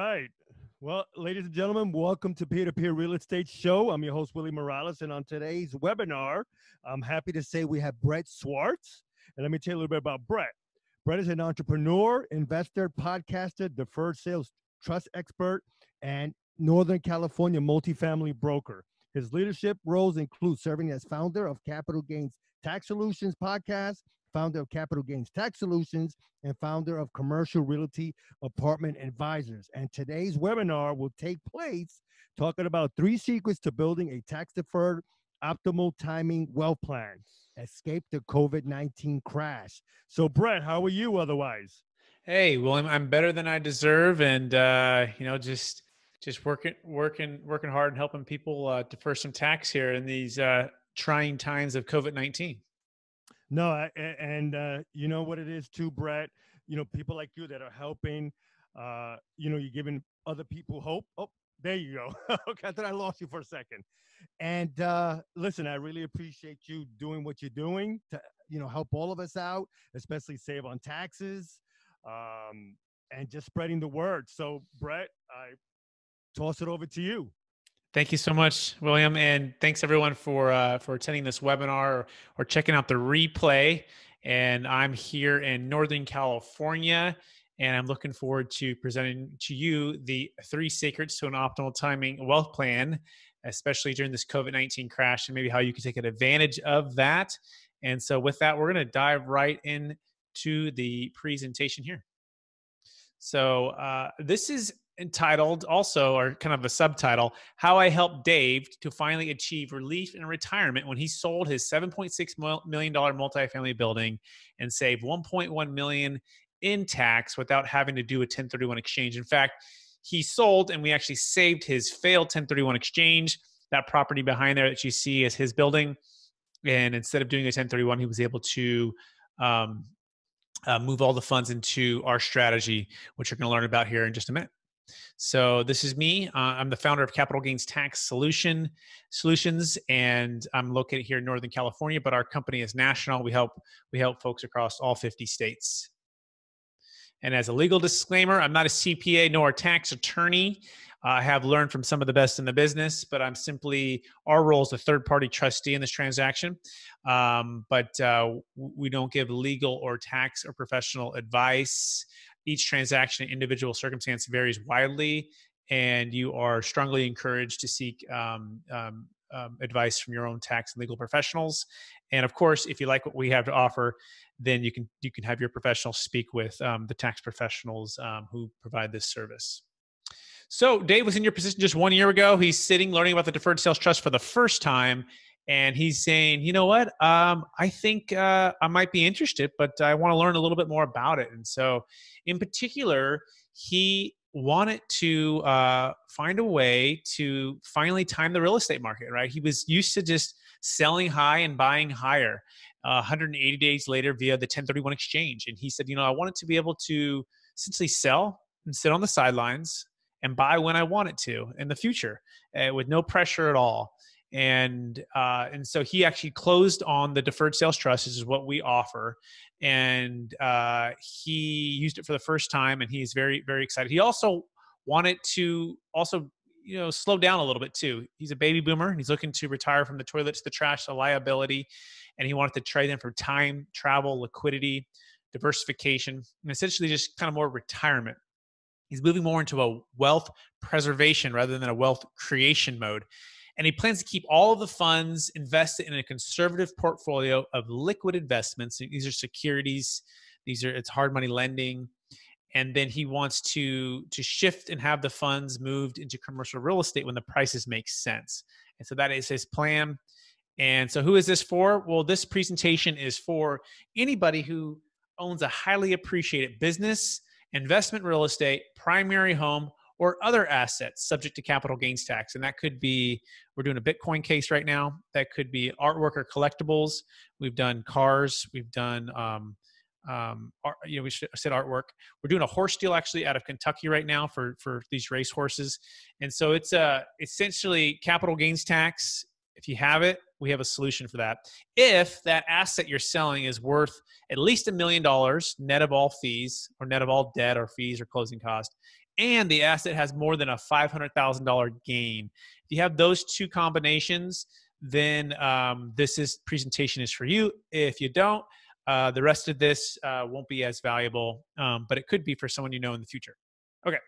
right. Well, ladies and gentlemen, welcome to Peer to Peer Real Estate Show. I'm your host, Willie Morales. And on today's webinar, I'm happy to say we have Brett Swarts. And let me tell you a little bit about Brett. Brett is an entrepreneur, investor, podcaster, deferred sales trust expert, and Northern California multifamily broker. His leadership roles include serving as founder of Capital Gains Tax Solutions podcast, founder of Capital Gains Tax Solutions, and founder of Commercial Realty Apartment Advisors. And today's webinar will take place talking about three secrets to building a tax deferred optimal timing wealth plan. Escape the COVID 19 crash. So, Brett, how are you otherwise? Hey, well, I'm, I'm better than I deserve. And, uh, you know, just just working working working hard and helping people uh, defer some tax here in these uh, trying times of covid-19 no, I, and uh, you know what it is too, Brett. You know, people like you that are helping. Uh, you know, you're giving other people hope. Oh, there you go. okay, I thought I lost you for a second. And uh, listen, I really appreciate you doing what you're doing to, you know, help all of us out, especially save on taxes, um, and just spreading the word. So, Brett, I toss it over to you. Thank you so much, William, and thanks everyone for uh, for attending this webinar or, or checking out the replay. And I'm here in Northern California, and I'm looking forward to presenting to you the three secrets to an optimal timing wealth plan, especially during this COVID 19 crash, and maybe how you can take advantage of that. And so, with that, we're going to dive right into the presentation here. So, uh, this is entitled also or kind of a subtitle how i helped dave to finally achieve relief in retirement when he sold his 7.6 million dollar multifamily building and saved 1.1 million in tax without having to do a 1031 exchange. In fact he sold and we actually saved his failed 1031 exchange that property behind there that you see is his building. And instead of doing a 1031 he was able to um, uh, move all the funds into our strategy which you're going to learn about here in just a minute so this is me. Uh, I'm the founder of Capital Gains Tax Solution Solutions, and I'm located here in Northern California. But our company is national. We help we help folks across all 50 states. And as a legal disclaimer, I'm not a CPA nor a tax attorney. I have learned from some of the best in the business, but I'm simply our role is a third party trustee in this transaction. Um, but uh, we don't give legal or tax or professional advice each transaction individual circumstance varies widely and you are strongly encouraged to seek um, um, um, advice from your own tax and legal professionals. And of course if you like what we have to offer then you can you can have your professional speak with um, the tax professionals um, who provide this service. So dave was in your position just one year ago. He's sitting learning about the deferred sales trust for the first time and he's saying, you know what, um, I think uh, I might be interested, but I want to learn a little bit more about it. And so, in particular, he wanted to uh, find a way to finally time the real estate market. Right? He was used to just selling high and buying higher. Uh, 180 days later, via the 1031 exchange, and he said, you know, I wanted to be able to essentially sell and sit on the sidelines and buy when I wanted to in the future uh, with no pressure at all and uh, and so he actually closed on the deferred sales trust. This is what we offer, and uh, he used it for the first time, and he's very very excited. He also wanted to also you know slow down a little bit too. He's a baby boomer, he's looking to retire from the toilet to the trash, the liability, and he wanted to trade in for time, travel, liquidity, diversification, and essentially just kind of more retirement. He's moving more into a wealth preservation rather than a wealth creation mode and he plans to keep all of the funds invested in a conservative portfolio of liquid investments. These are securities, these are it's hard money lending, and then he wants to to shift and have the funds moved into commercial real estate when the prices make sense. And so that is his plan. And so who is this for? Well, this presentation is for anybody who owns a highly appreciated business, investment real estate, primary home, or other assets subject to capital gains tax. And that could be, we're doing a Bitcoin case right now. That could be artwork or collectibles. We've done cars. We've done, um, um, art, you know, we said artwork. We're doing a horse deal actually out of Kentucky right now for for these race horses, and so it's uh, essentially capital gains tax. If you have it, we have a solution for that. If that asset you're selling is worth at least a million dollars net of all fees or net of all debt or fees or closing cost, and the asset has more than a $500,000 gain. If you have those two combinations, then um, this is presentation is for you. If you don't, uh, the rest of this uh, won't be as valuable, um, but it could be for someone you know in the future. Okay,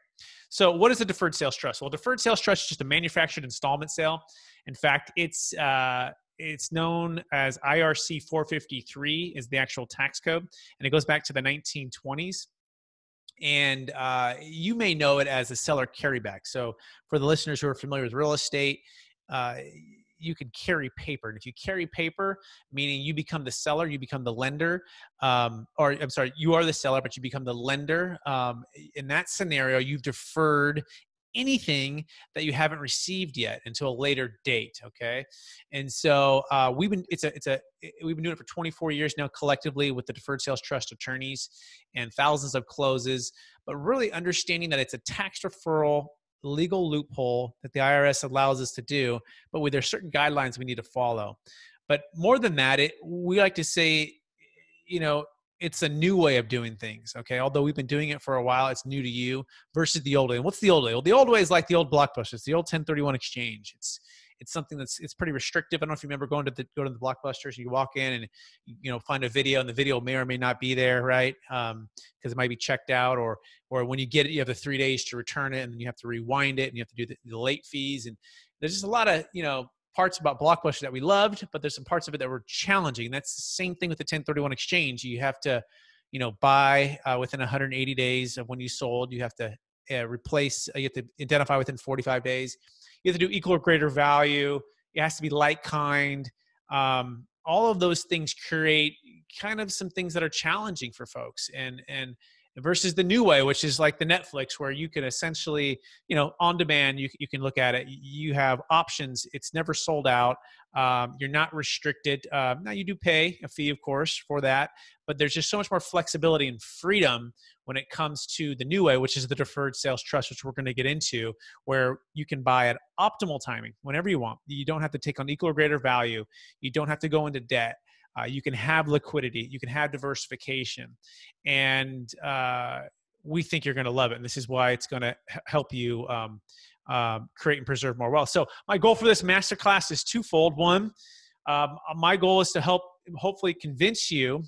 so what is a deferred sales trust? Well, deferred sales trust is just a manufactured installment sale. In fact, it's uh, it's known as IRC 453 is the actual tax code, and it goes back to the 1920s. And uh, you may know it as a seller carryback. So, for the listeners who are familiar with real estate, uh, you can carry paper. And if you carry paper, meaning you become the seller, you become the lender, um, or I'm sorry, you are the seller, but you become the lender. Um, in that scenario, you've deferred anything that you haven't received yet until a later date okay and so uh, we've been it's a it's a we've been doing it for 24 years now collectively with the deferred sales trust attorneys and thousands of closes but really understanding that it's a tax deferral legal loophole that the IRS allows us to do, but with there's certain guidelines we need to follow. But more than that, it we like to say, you know, it's a new way of doing things. Okay, although we've been doing it for a while, it's new to you versus the old way. And what's the old way? Well, the old way is like the old blockbuster. It's the old 1031 exchange. It's it's something that's it's pretty restrictive. I don't know if you remember going to the go to the blockbusters. You walk in and you know find a video, and the video may or may not be there, right? Because um, it might be checked out, or or when you get it, you have the three days to return it, and then you have to rewind it, and you have to do the, the late fees, and there's just a lot of you know parts about blockbuster that we loved, but there's some parts of it that were challenging. That's the same thing with the 1031 exchange. You have to you know buy uh, within 180 days of when you sold. You have to uh, replace. Uh, you have to identify within 45 days you have to do equal or greater value. It has to be like kind. Um, all of those things create kind of some things that are challenging for folks and and versus the new way which is like the netflix where you can essentially you know on demand you, you can look at it. You have options. It's never sold out. Um, you're not restricted. Uh, now you do pay a fee of course for that but there's just so much more flexibility and freedom when it comes to the new way which is the deferred sales trust which we're going to get into where you can buy at optimal timing whenever you want. You don't have to take on equal or greater value. You don't have to go into debt uh, you can have liquidity, you can have diversification, and uh, we think you're going to love it. And this is why it's going to help you um, um, create and preserve more wealth. So my goal for this masterclass is twofold. One, um, my goal is to help, hopefully, convince you,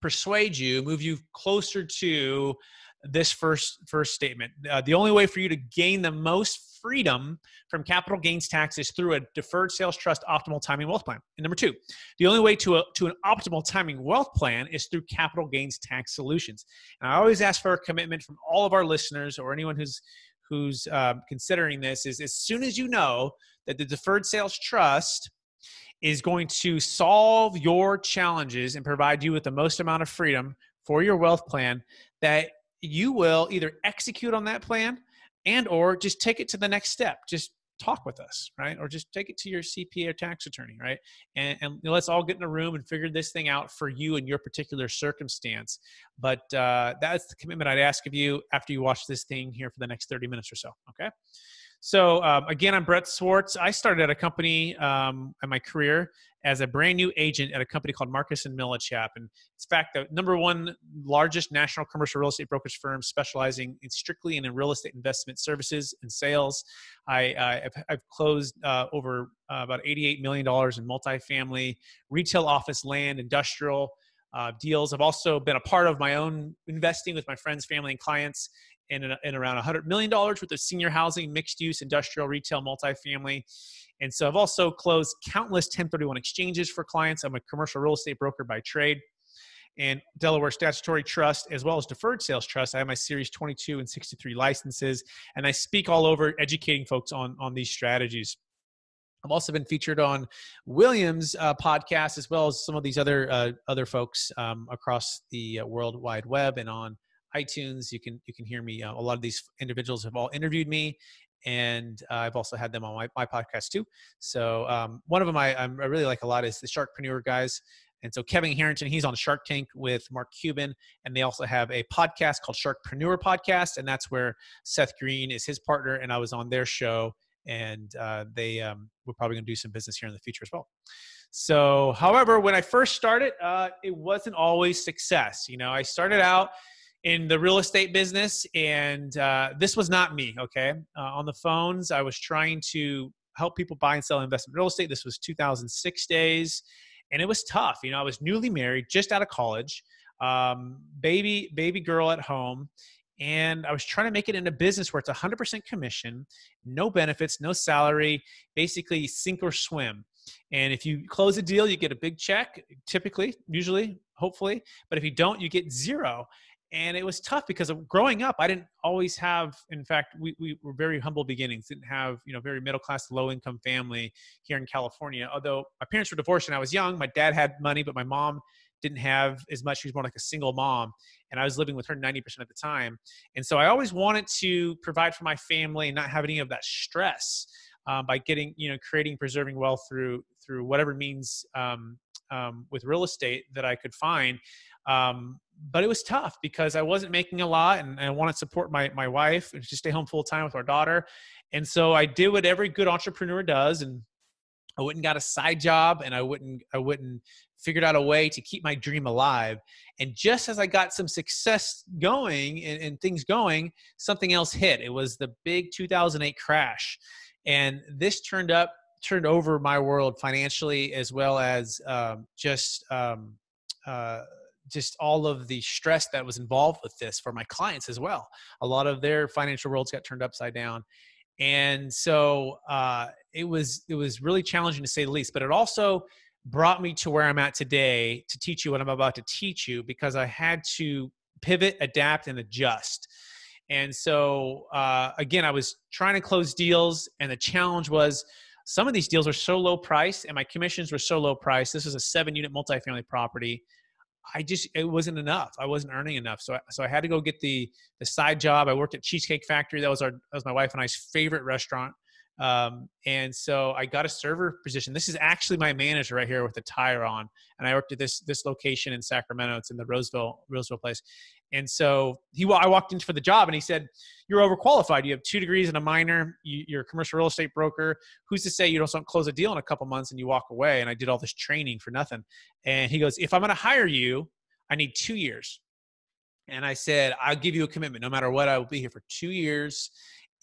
persuade you, move you closer to this first first statement. Uh, the only way for you to gain the most freedom from capital gains taxes through a deferred sales trust optimal timing wealth plan. And number two, the only way to, a, to an optimal timing wealth plan is through capital gains tax solutions. And I always ask for a commitment from all of our listeners or anyone who's who's uh, considering this is as soon as you know that the deferred sales trust is going to solve your challenges and provide you with the most amount of freedom for your wealth plan that you will either execute on that plan and or just take it to the next step. Just talk with us right? Or just take it to your cpa or tax attorney right? And, and let's all get in a room and figure this thing out for you and your particular circumstance. But uh, that's the commitment i'd ask of you after you watch this thing here for the next 30 minutes or so okay so um, again, I'm Brett Swarts. I started at a company um, in my career as a brand new agent at a company called Marcus and Millichap, and it's fact the number one largest national commercial real estate brokerage firm specializing in strictly in real estate investment services and sales. I, have I've closed uh, over uh, about 88 million dollars in multifamily, retail, office, land, industrial. Uh, deals. I've also been a part of my own investing with my friends, family, and clients in, in around $100 million worth of senior housing, mixed use, industrial, retail, multifamily. And so I've also closed countless 1031 exchanges for clients. I'm a commercial real estate broker by trade and Delaware Statutory Trust, as well as Deferred Sales Trust. I have my Series 22 and 63 licenses, and I speak all over educating folks on, on these strategies. I've also been featured on Williams' uh, podcast, as well as some of these other uh, other folks um, across the uh, World Wide Web and on iTunes. You can you can hear me. Uh, a lot of these individuals have all interviewed me, and uh, I've also had them on my, my podcast too. So um, one of them I, I really like a lot is the Sharkpreneur guys. And so Kevin Harrington, he's on Shark Tank with Mark Cuban, and they also have a podcast called Sharkpreneur Podcast, and that's where Seth Greene is his partner, and I was on their show and uh, they um, we're probably going to do some business here in the future as well. So, however, when I first started, uh, it wasn't always success. You know, I started out in the real estate business, and uh, this was not me. Okay, uh, on the phones, I was trying to help people buy and sell investment real estate. This was 2006 days, and it was tough. You know, I was newly married, just out of college, um, baby baby girl at home, and I was trying to make it in a business where it's 100% commission, no benefits, no salary, basically sink or swim. And if you close a deal, you get a big check, typically, usually, hopefully. But if you don't, you get zero and it was tough because of growing up i didn't always have in fact we, we were very humble beginnings didn't have you know very middle class low income family here in california although my parents were divorced and i was young my dad had money but my mom didn't have as much she was more like a single mom and i was living with her 90% of the time and so i always wanted to provide for my family and not have any of that stress um, by getting you know creating preserving wealth through through whatever means um, um, with real estate that i could find um, but it was tough because I wasn't making a lot and I wanted to support my, my wife and to stay home full time with our daughter. And so I did what every good entrepreneur does. And I wouldn't got a side job and I wouldn't, I wouldn't figured out a way to keep my dream alive. And just as I got some success going and, and things going, something else hit. It was the big 2008 crash. And this turned up, turned over my world financially as well as um, just um, uh, just all of the stress that was involved with this for my clients as well. A lot of their financial worlds got turned upside down, and so uh, it was it was really challenging to say the least. But it also brought me to where I'm at today to teach you what I'm about to teach you because I had to pivot, adapt, and adjust. And so uh, again, I was trying to close deals, and the challenge was some of these deals were so low priced, and my commissions were so low priced. This was a seven unit multifamily property I just it wasn't enough. I wasn't earning enough, so I, so I had to go get the the side job. I worked at Cheesecake Factory. That was our that was my wife and I's favorite restaurant. Um, and so I got a server position. This is actually my manager right here with the tire on, and I worked at this this location in Sacramento. It's in the Roseville Roseville place, and so he, I walked into for the job and he said, "You're overqualified. You have two degrees and a minor. You, are a commercial real estate broker. Who's to say you don't close a deal in a couple months and you walk away?" And I did all this training for nothing. And he goes, "If I'm going to hire you, I need two years." And I said, "I'll give you a commitment. No matter what, I will be here for two years."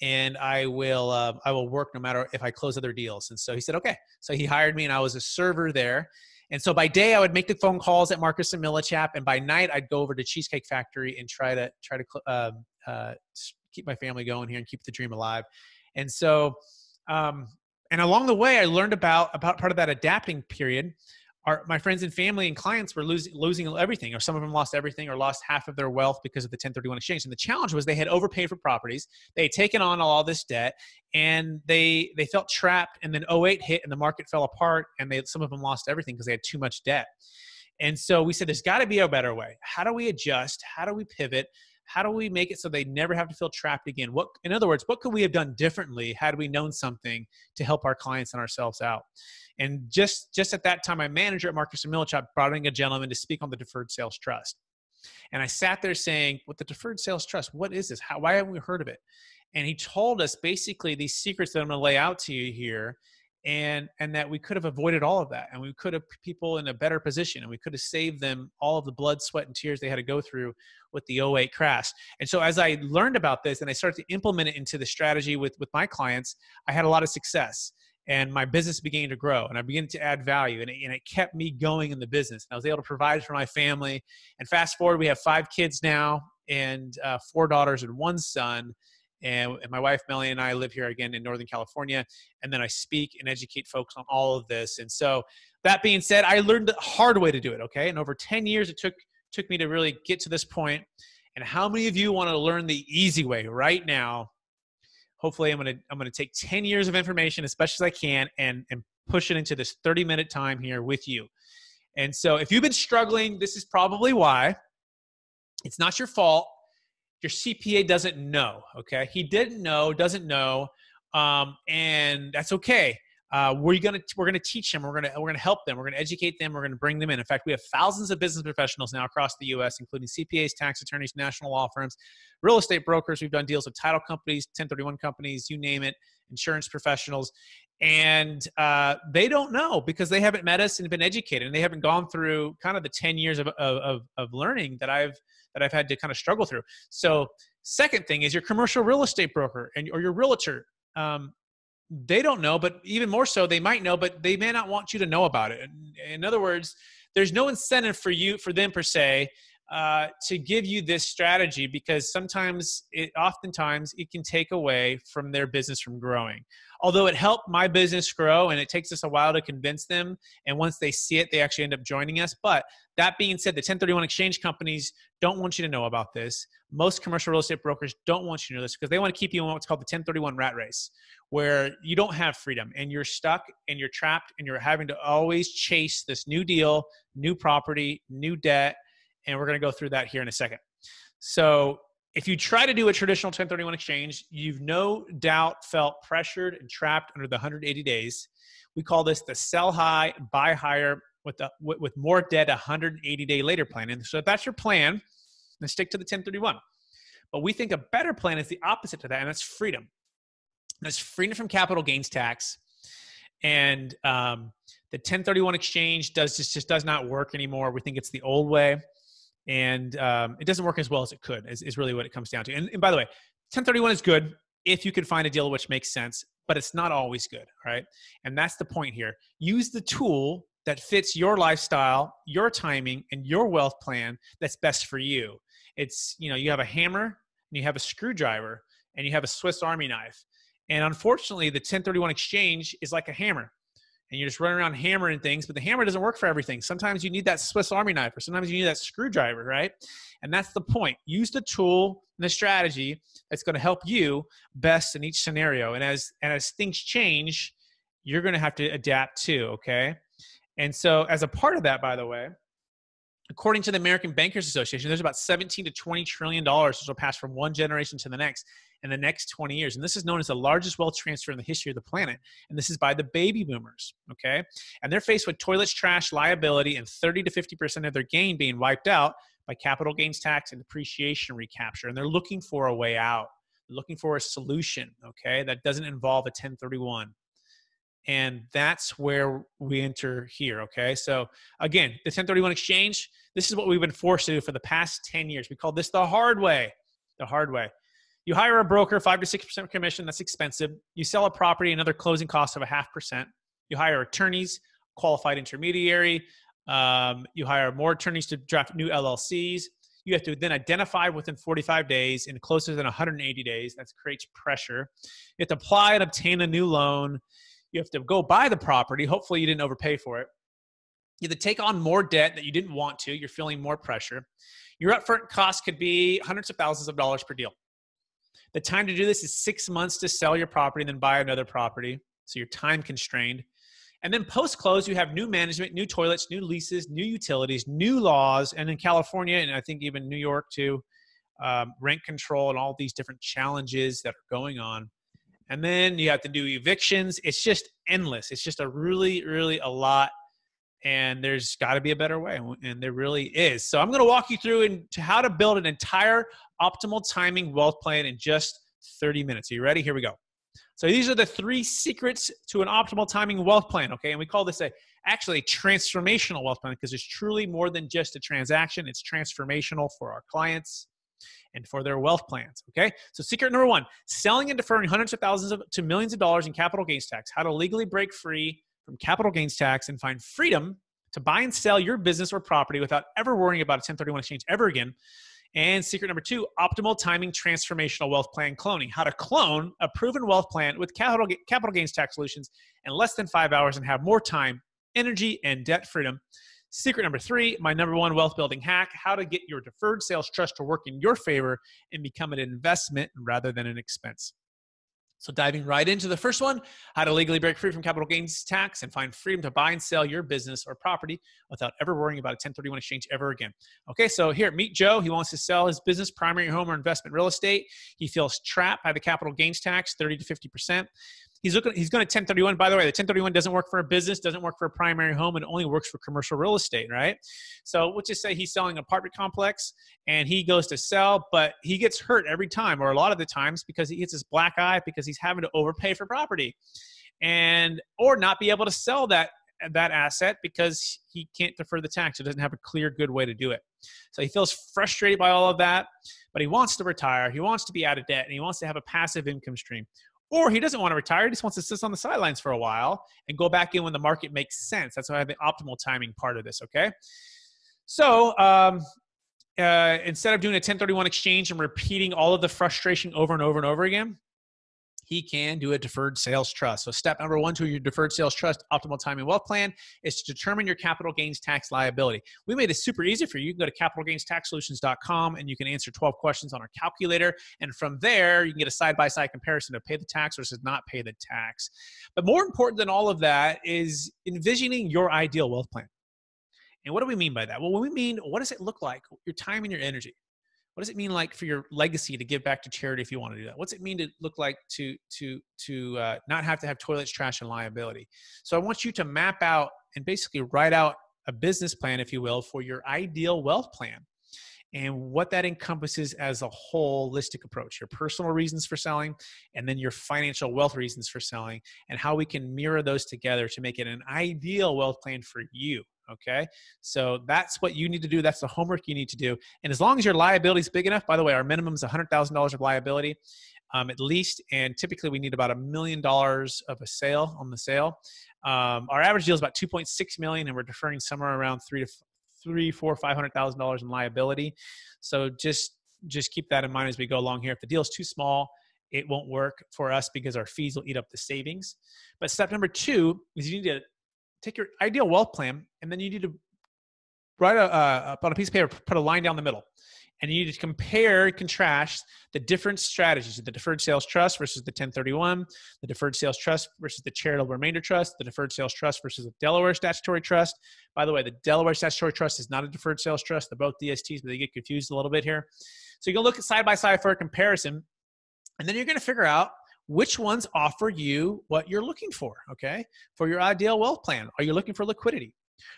And I will uh, I will work no matter if I close other deals. And so he said, okay. So he hired me, and I was a server there. And so by day, I would make the phone calls at Marcus and Millichap, and by night, I'd go over to Cheesecake Factory and try to try to um, uh, keep my family going here and keep the dream alive. And so, um, and along the way, I learned about about part of that adapting period our, my friends and family and clients were losing losing everything, or some of them lost everything, or lost half of their wealth because of the 1031 exchange. And the challenge was they had overpaid for properties, they had taken on all this debt, and they they felt trapped. And then 08 hit, and the market fell apart, and they some of them lost everything because they had too much debt. And so we said, there's got to be a better way. How do we adjust? How do we pivot? How do we make it so they never have to feel trapped again? What, in other words, what could we have done differently had we known something to help our clients and ourselves out? And just just at that time, my manager at Marcus and Millichap brought in a gentleman to speak on the deferred sales trust. And I sat there saying, "What the deferred sales trust? What is this? How, why haven't we heard of it?" And he told us basically these secrets that I'm going to lay out to you here, and and that we could have avoided all of that, and we could have people in a better position, and we could have saved them all of the blood, sweat, and tears they had to go through with the 08 crash. And so as I learned about this and I started to implement it into the strategy with with my clients, I had a lot of success and my business began to grow and I began to add value and it, and it kept me going in the business. And I was able to provide for my family. And fast forward, we have five kids now and uh, four daughters and one son. And, my wife Melanie and I live here again in Northern California. And then I speak and educate folks on all of this. And so that being said, I learned the hard way to do it. Okay, and over ten years, it took took me to really get to this point. And how many of you want to learn the easy way right now hopefully i'm to i'm to take 10 years of information as best as i can and and push it into this 30 minute time here with you and so if you've been struggling this is probably why it's not your fault your cpa doesn't know okay he didn't know doesn't know um, and that's okay uh, we're gonna we're gonna teach them. We're gonna we're gonna help them. We're gonna educate them. We're gonna bring them in. In fact, we have thousands of business professionals now across the U.S., including CPAs, tax attorneys, national law firms, real estate brokers. We've done deals with title companies, 1031 companies, you name it. insurance professionals, and uh, they don't know because they haven't met us and been educated, and they haven't gone through kind of the ten years of of, of learning that I've that I've had to kind of struggle through. So, second thing is your commercial real estate broker and or your realtor. Um, they don't know, but even more so, they might know, but they may not want you to know about it. In other words, there's no incentive for you for them per se uh, to give you this strategy because sometimes it oftentimes it can take away from their business from growing. Although it helped my business grow and it takes us a while to convince them and once they see it they actually end up joining us. But that being said the 1031 exchange companies don't want you to know about this. Most commercial real estate brokers don't want you to know this because they want to keep you in what's called the 1031 rat race where you don't have freedom and you're stuck and you're trapped and you're having to always chase this new deal new property new debt and we're going to go through that here in a second. So, if you try to do a traditional 1031 exchange, you've no doubt felt pressured and trapped under the 180 days. We call this the sell high, buy higher with the with more debt 180 day later plan. And so, if that's your plan, then stick to the 1031. But we think a better plan is the opposite to that, and that's freedom. That's freedom from capital gains tax. And um, the 1031 exchange does just, just does not work anymore. We think it's the old way and um, it doesn't work as well as it could is, is really what it comes down to. And, and by the way 1031 is good if you can find a deal which makes sense but it's not always good right? And that's the point here. Use the tool that fits your lifestyle your timing and your wealth plan that's best for you. It's you know you have a hammer and you have a screwdriver and you have a swiss army knife. And unfortunately the 1031 exchange is like a hammer and you're just running around hammering things, but the hammer doesn't work for everything. Sometimes you need that Swiss Army knife, or sometimes you need that screwdriver, right? And that's the point. Use the tool and the strategy that's going to help you best in each scenario. And as and as things change, you're going to have to adapt too. Okay. And so, as a part of that, by the way, according to the American Bankers Association, there's about 17 to 20 trillion dollars which will pass from one generation to the next in the next 20 years. And this is known as the largest wealth transfer in the history of the planet. And this is by the baby boomers, okay? And they're faced with toilets, trash, liability, and 30 to 50% of their gain being wiped out by capital gains tax and depreciation recapture. And they're looking for a way out, they're looking for a solution, okay, that doesn't involve a 1031 and that's where we enter here okay so again the 1031 exchange this is what we've been forced to do for the past 10 years we call this the hard way the hard way you hire a broker, five to six percent commission. That's expensive. You sell a property, another closing cost of a half percent. You hire attorneys, qualified intermediary. Um, you hire more attorneys to draft new LLCs. You have to then identify within 45 days and closer than 180 days. That creates pressure. You have to apply and obtain a new loan. You have to go buy the property. Hopefully, you didn't overpay for it. You have to take on more debt that you didn't want to. You're feeling more pressure. Your upfront cost could be hundreds of thousands of dollars per deal. The time to do this is six months to sell your property and then buy another property. So you're time constrained. And then post close, you have new management, new toilets, new leases, new utilities, new laws. And in California, and I think even New York too, um, rent control and all these different challenges that are going on. And then you have to do evictions. It's just endless. It's just a really, really a lot. And there's got to be a better way. And there really is. So I'm going to walk you through into how to build an entire optimal timing wealth plan in just 30 minutes. Are you ready? Here we go. So these are the three secrets to an optimal timing wealth plan. Okay, and we call this a actually transformational wealth plan because it's truly more than just a transaction. It's transformational for our clients and for their wealth plans. Okay, so secret number one: selling and deferring hundreds of thousands of, to millions of dollars in capital gains tax. How to legally break free from capital gains tax and find freedom to buy and sell your business or property without ever worrying about a 1031 exchange ever again. And secret number two, optimal timing transformational wealth plan cloning. How to clone a proven wealth plan with capital, capital gains tax solutions in less than five hours and have more time, energy, and debt freedom. Secret number three, my number one wealth building hack how to get your deferred sales trust to work in your favor and become an investment rather than an expense. So, diving right into the first one how to legally break free from capital gains tax and find freedom to buy and sell your business or property without ever worrying about a 1031 exchange ever again. Okay, so here, meet Joe. He wants to sell his business, primary home or investment real estate. He feels trapped by the capital gains tax, 30 to 50%. He's looking. He's going to 1031. By the way, the 1031 doesn't work for a business, doesn't work for a primary home, and only works for commercial real estate, right? So let's just say he's selling an apartment complex, and he goes to sell, but he gets hurt every time, or a lot of the times, because he gets his black eye because he's having to overpay for property, and or not be able to sell that that asset because he can't defer the tax. He doesn't have a clear, good way to do it. So he feels frustrated by all of that, but he wants to retire. He wants to be out of debt, and he wants to have a passive income stream. Or he doesn't want to retire. He just wants to sit on the sidelines for a while and go back in when the market makes sense. That's why I have the optimal timing part of this, okay? So um, uh, instead of doing a 1031 exchange and repeating all of the frustration over and over and over again, he can do a deferred sales trust. So, step number one to your deferred sales trust optimal timing wealth plan is to determine your capital gains tax liability. We made it super easy for you. You can go to capitalgainstaxsolutions.com and you can answer 12 questions on our calculator. And from there, you can get a side by side comparison of pay the tax versus not pay the tax. But more important than all of that is envisioning your ideal wealth plan. And what do we mean by that? Well, we mean, what does it look like? Your time and your energy what does it mean like for your legacy to give back to charity if you want to do that? What's it mean to look like to to to uh, not have to have toilets trash and liability? So i want you to map out and basically write out a business plan if you will for your ideal wealth plan and what that encompasses as a holistic approach your personal reasons for selling and then your financial wealth reasons for selling and how we can mirror those together to make it an ideal wealth plan for you Okay. So that's what you need to do. That's the homework you need to do. And as long as your liability is big enough, by the way, our minimum is $100,000 of liability um, at least. And typically we need about a million dollars of a sale on the sale. Um, our average deal is about 2.6 million and we're deferring somewhere around three to three, four, five hundred thousand dollars in liability. So just just keep that in mind as we go along here. If the deal is too small, it won't work for us because our fees will eat up the savings. But step number two is you need to take your ideal wealth plan, and then you need to write a, on a piece of paper, put a line down the middle. And you need to compare, contrast the different strategies the deferred sales trust versus the 1031, the deferred sales trust versus the charitable remainder trust, the deferred sales trust versus the Delaware statutory trust. By the way, the Delaware statutory trust is not a deferred sales trust. They're both DSTs, but they get confused a little bit here. So you can look at side by side for a comparison. And then you're going to figure out which ones offer you what you're looking for, okay? For your ideal wealth plan. Are you looking for liquidity?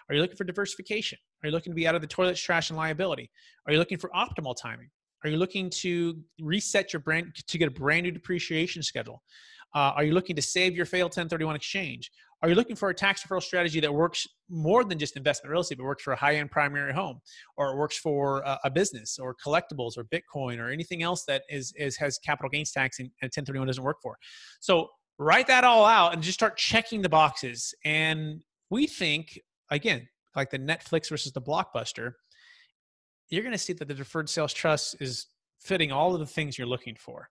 Are you looking for diversification? Are you looking to be out of the toilet trash and liability? Are you looking for optimal timing? Are you looking to reset your brand to get a brand new depreciation schedule? Uh, are you looking to save your failed 1031 exchange? Are you looking for a tax deferral strategy that works more than just investment real estate, but works for a high end primary home, or it works for a, a, business, or collectibles, or Bitcoin, or anything else that is, is has capital gains tax and, and 1031 doesn't work for? So write that all out and just start checking the boxes. And we think again, like the Netflix versus the blockbuster, you're going to see that the deferred sales trust is fitting all of the things you're looking for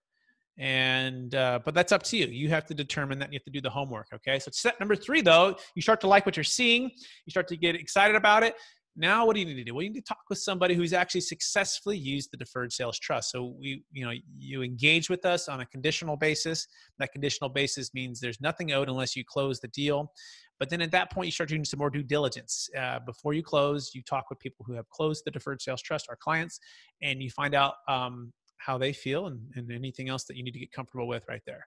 and uh, but that's up to you. You have to determine that you have to do the homework okay? So step number three though you start to like what you're seeing. You start to get excited about it. Now what do you need to do? Well you need to talk with somebody who's actually successfully used the deferred sales trust. So we you know you engage with us on a conditional basis. That conditional basis means there's nothing owed unless you close the deal. But then at that point you start doing some more due diligence. Uh, before you close you talk with people who have closed the deferred sales trust our clients and you find out um, how they feel and, and anything else that you need to get comfortable with right there.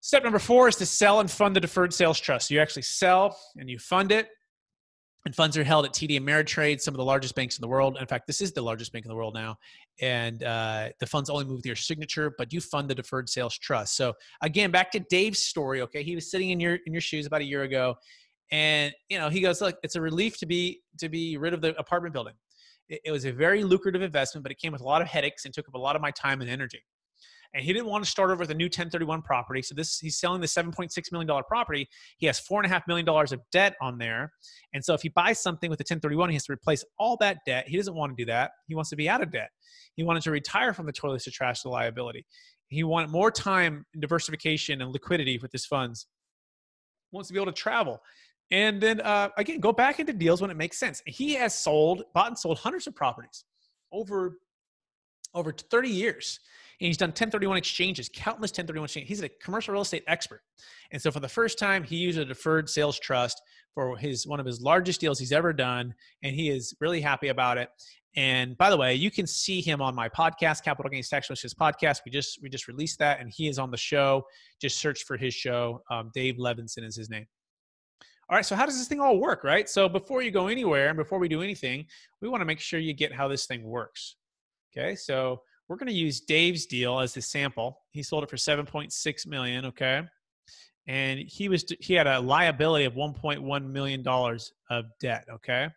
Step number four is to sell and fund the deferred sales trust. You actually sell and you fund it. And funds are held at TD Ameritrade, some of the largest banks in the world. In fact, this is the largest bank in the world now. And uh, the funds only move with your signature, but you fund the deferred sales trust. So again, back to Dave's story. Okay, he was sitting in your in your shoes about a year ago, and you know he goes, "Look, it's a relief to be to be rid of the apartment building it, it was a very lucrative investment, but it came with a lot of headaches and took up a lot of my time and energy and he didn't want to start over with a new 1031 property. So this he's selling the 7.6 million dollar property. He has four and a half million dollars of debt on there, and so if he buys something with a 1031, he has to replace all that debt. He doesn't want to do that. He wants to be out of debt. He wanted to retire from the toilets to trash the liability. He wanted more time, and diversification, and liquidity with his funds. He wants to be able to travel and then uh, again go back into deals when it makes sense he has sold bought and sold hundreds of properties over over 30 years and he's done 1031 exchanges countless 1031 exchanges he's a commercial real estate expert and so for the first time he used a deferred sales trust for his one of his largest deals he's ever done and he is really happy about it And by the way, you can see him on my podcast, Capital Gains Tax Solutions podcast. We just we just released that, and he is on the show. Just search for his show. Um, Dave Levinson is his name. All right, so how does this thing all work, right? So before you go anywhere and before we do anything, we want to make sure you get how this thing works. Okay, so we're going to use Dave's deal as the sample. He sold it for 7.6 million, okay? And he was he had a liability of 1.1 million dollars of debt, okay?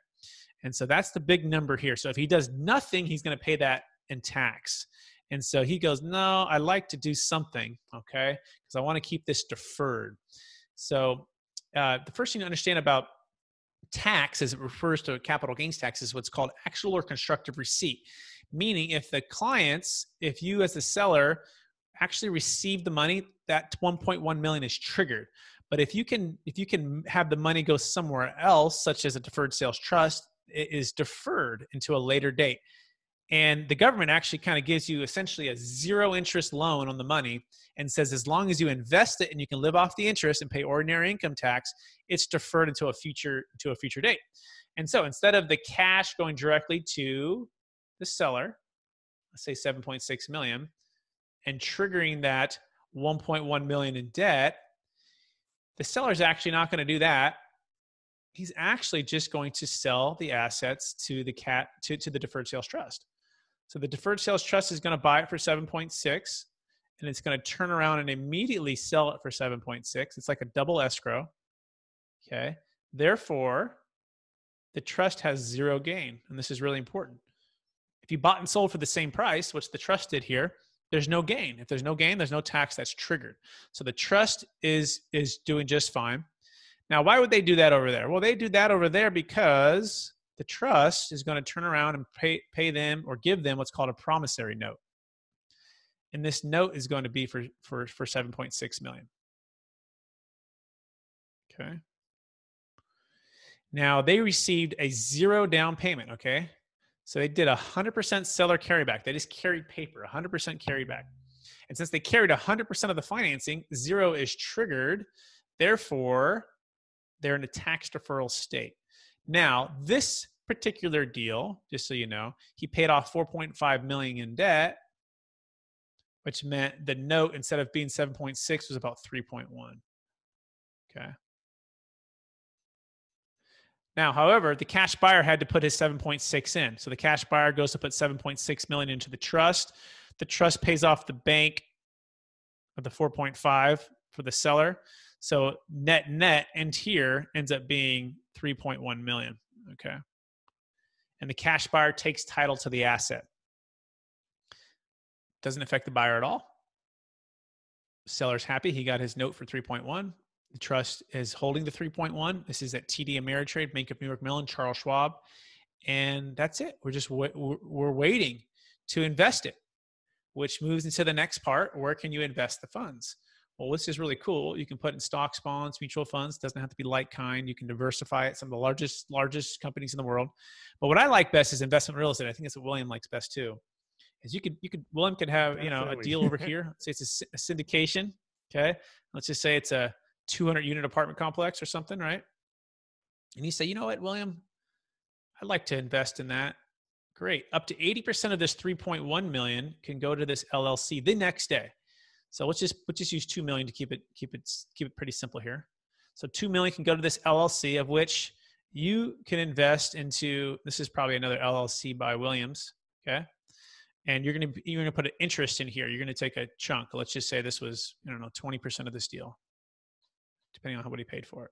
And so that's the big number here. So if he does nothing, he's going to pay that in tax. And so he goes, "No, I like to do something, okay? Because I want to keep this deferred." So uh, the first thing to understand about tax as it refers to capital gains tax is what's called actual or constructive receipt. Meaning if the clients if you as the seller actually receive the money that 1.1 million is triggered. But if you can if you can have the money go somewhere else such as a deferred sales trust it is deferred into a later date and the government actually kind of gives you essentially a zero interest loan on the money and says as long as you invest it and you can live off the interest and pay ordinary income tax, it's deferred until a future to a future date. And so instead of the cash going directly to the seller, let's say 7.6 million, and triggering that 1.1 million in debt, the seller's actually not going to do that he's actually just going to sell the assets to the cat to, to the deferred sales trust so the deferred sales trust is going to buy it for 7.6 and it's going to turn around and immediately sell it for 7.6. It's like a double escrow. Okay. Therefore, the trust has zero gain. And this is really important. If you bought and sold for the same price, which the trust did here, there's no gain. If there's no gain, there's no tax that's triggered. So the trust is is doing just fine. Now, why would they do that over there? Well, they do that over there because the trust is going to turn around and pay, pay them or give them what's called a promissory note. And this note is going to be for, for, for 7.6 million. Okay. Now they received a zero down payment. Okay. So they did a 100% seller carryback. They just carried paper, 100% carryback. And since they carried 100% of the financing, zero is triggered. Therefore, they're in a tax deferral state. Now, this particular deal, just so you know, he paid off 4.5 million in debt, which meant the note instead of being 7.6 was about 3.1. Okay. Now, however, the cash buyer had to put his 7.6 in. So the cash buyer goes to put 7.6 million into the trust. The trust pays off the bank of the 4.5 for the seller. So net net and here ends up being 3.1 million. Okay. And the cash buyer takes title to the asset. Doesn't affect the buyer at all. Seller's happy. He got his note for 3.1. The trust is holding the 3.1. This is at TD Ameritrade, Bank of New York Mellon, Charles Schwab. And that's it. We're just we're waiting to invest it, which moves into the next part. Where can you invest the funds? Well, this is really cool. You can put in stocks, bonds, mutual funds. It doesn't have to be like kind. You can diversify it. Some of the largest largest companies in the world. But what I like best is investment real estate. I think that's what William likes best too. Is you could you could William could have you know a deal over here. say it's a, a syndication. Okay, let's just say it's a 200 unit apartment complex or something, right? And you say, you know what, William, I'd like to invest in that. Great. Up to 80% of this 3.1 million can go to this LLC the next day. So let's just let's just use two million to keep it keep it keep it pretty simple here. So two million can go to this LLC, of which you can invest into. This is probably another LLC by Williams. Okay, and you're gonna you're gonna put an interest in here. You're gonna take a chunk. Let's just say this was I don't know twenty percent of this deal, depending on how much he paid for it.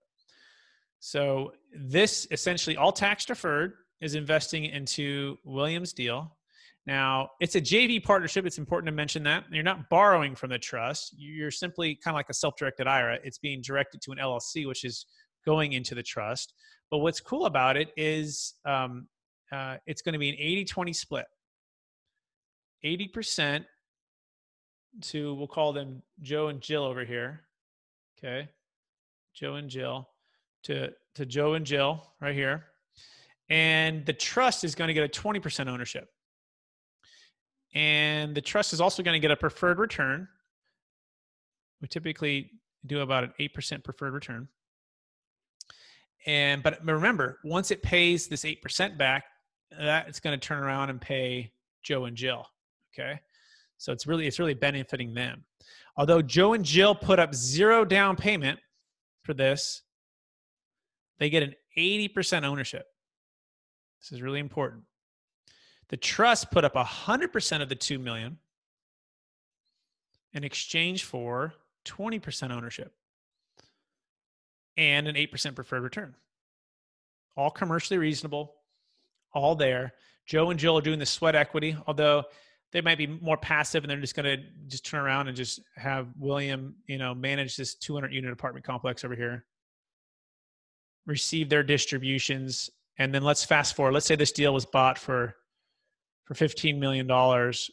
So this essentially all tax deferred is investing into Williams deal now, it's a JV partnership. It's important to mention that. You're not borrowing from the trust. You're simply kind of like a self directed IRA. It's being directed to an LLC, which is going into the trust. But what's cool about it is um, uh, it's going to be an 80 20 split 80% to, we'll call them Joe and Jill over here. Okay. Joe and Jill to, to Joe and Jill right here. And the trust is going to get a 20% ownership. And the trust is also going to get a preferred return. We typically do about an 8% preferred return. And but remember, once it pays this 8% back, that it's going to turn around and pay Joe and Jill. Okay. So it's really it's really benefiting them. Although Joe and Jill put up zero down payment for this, they get an 80% ownership. This is really important. The trust put up 100% of the 2 million in exchange for 20% ownership and an 8% preferred return. All commercially reasonable, all there. Joe and Jill are doing the sweat equity, although they might be more passive and they're just going to just turn around and just have William, you know, manage this 200 unit apartment complex over here, receive their distributions, and then let's fast forward. Let's say this deal was bought for for 15 million dollars,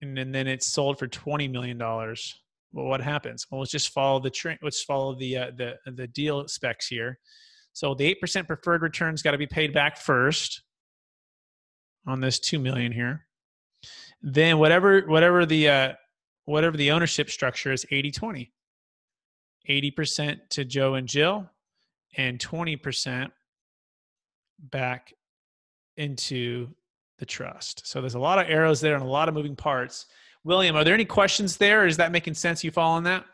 and, and then it's sold for 20 million dollars. Well, what happens? Well, let's just follow the train. Let's follow the uh, the the deal specs here. So the eight percent preferred return's got to be paid back first on this two million here then whatever whatever the uh, whatever the ownership structure is 80 20 80% to joe and jill and 20% back into the trust so there's a lot of arrows there and a lot of moving parts william are there any questions there is that making sense you following that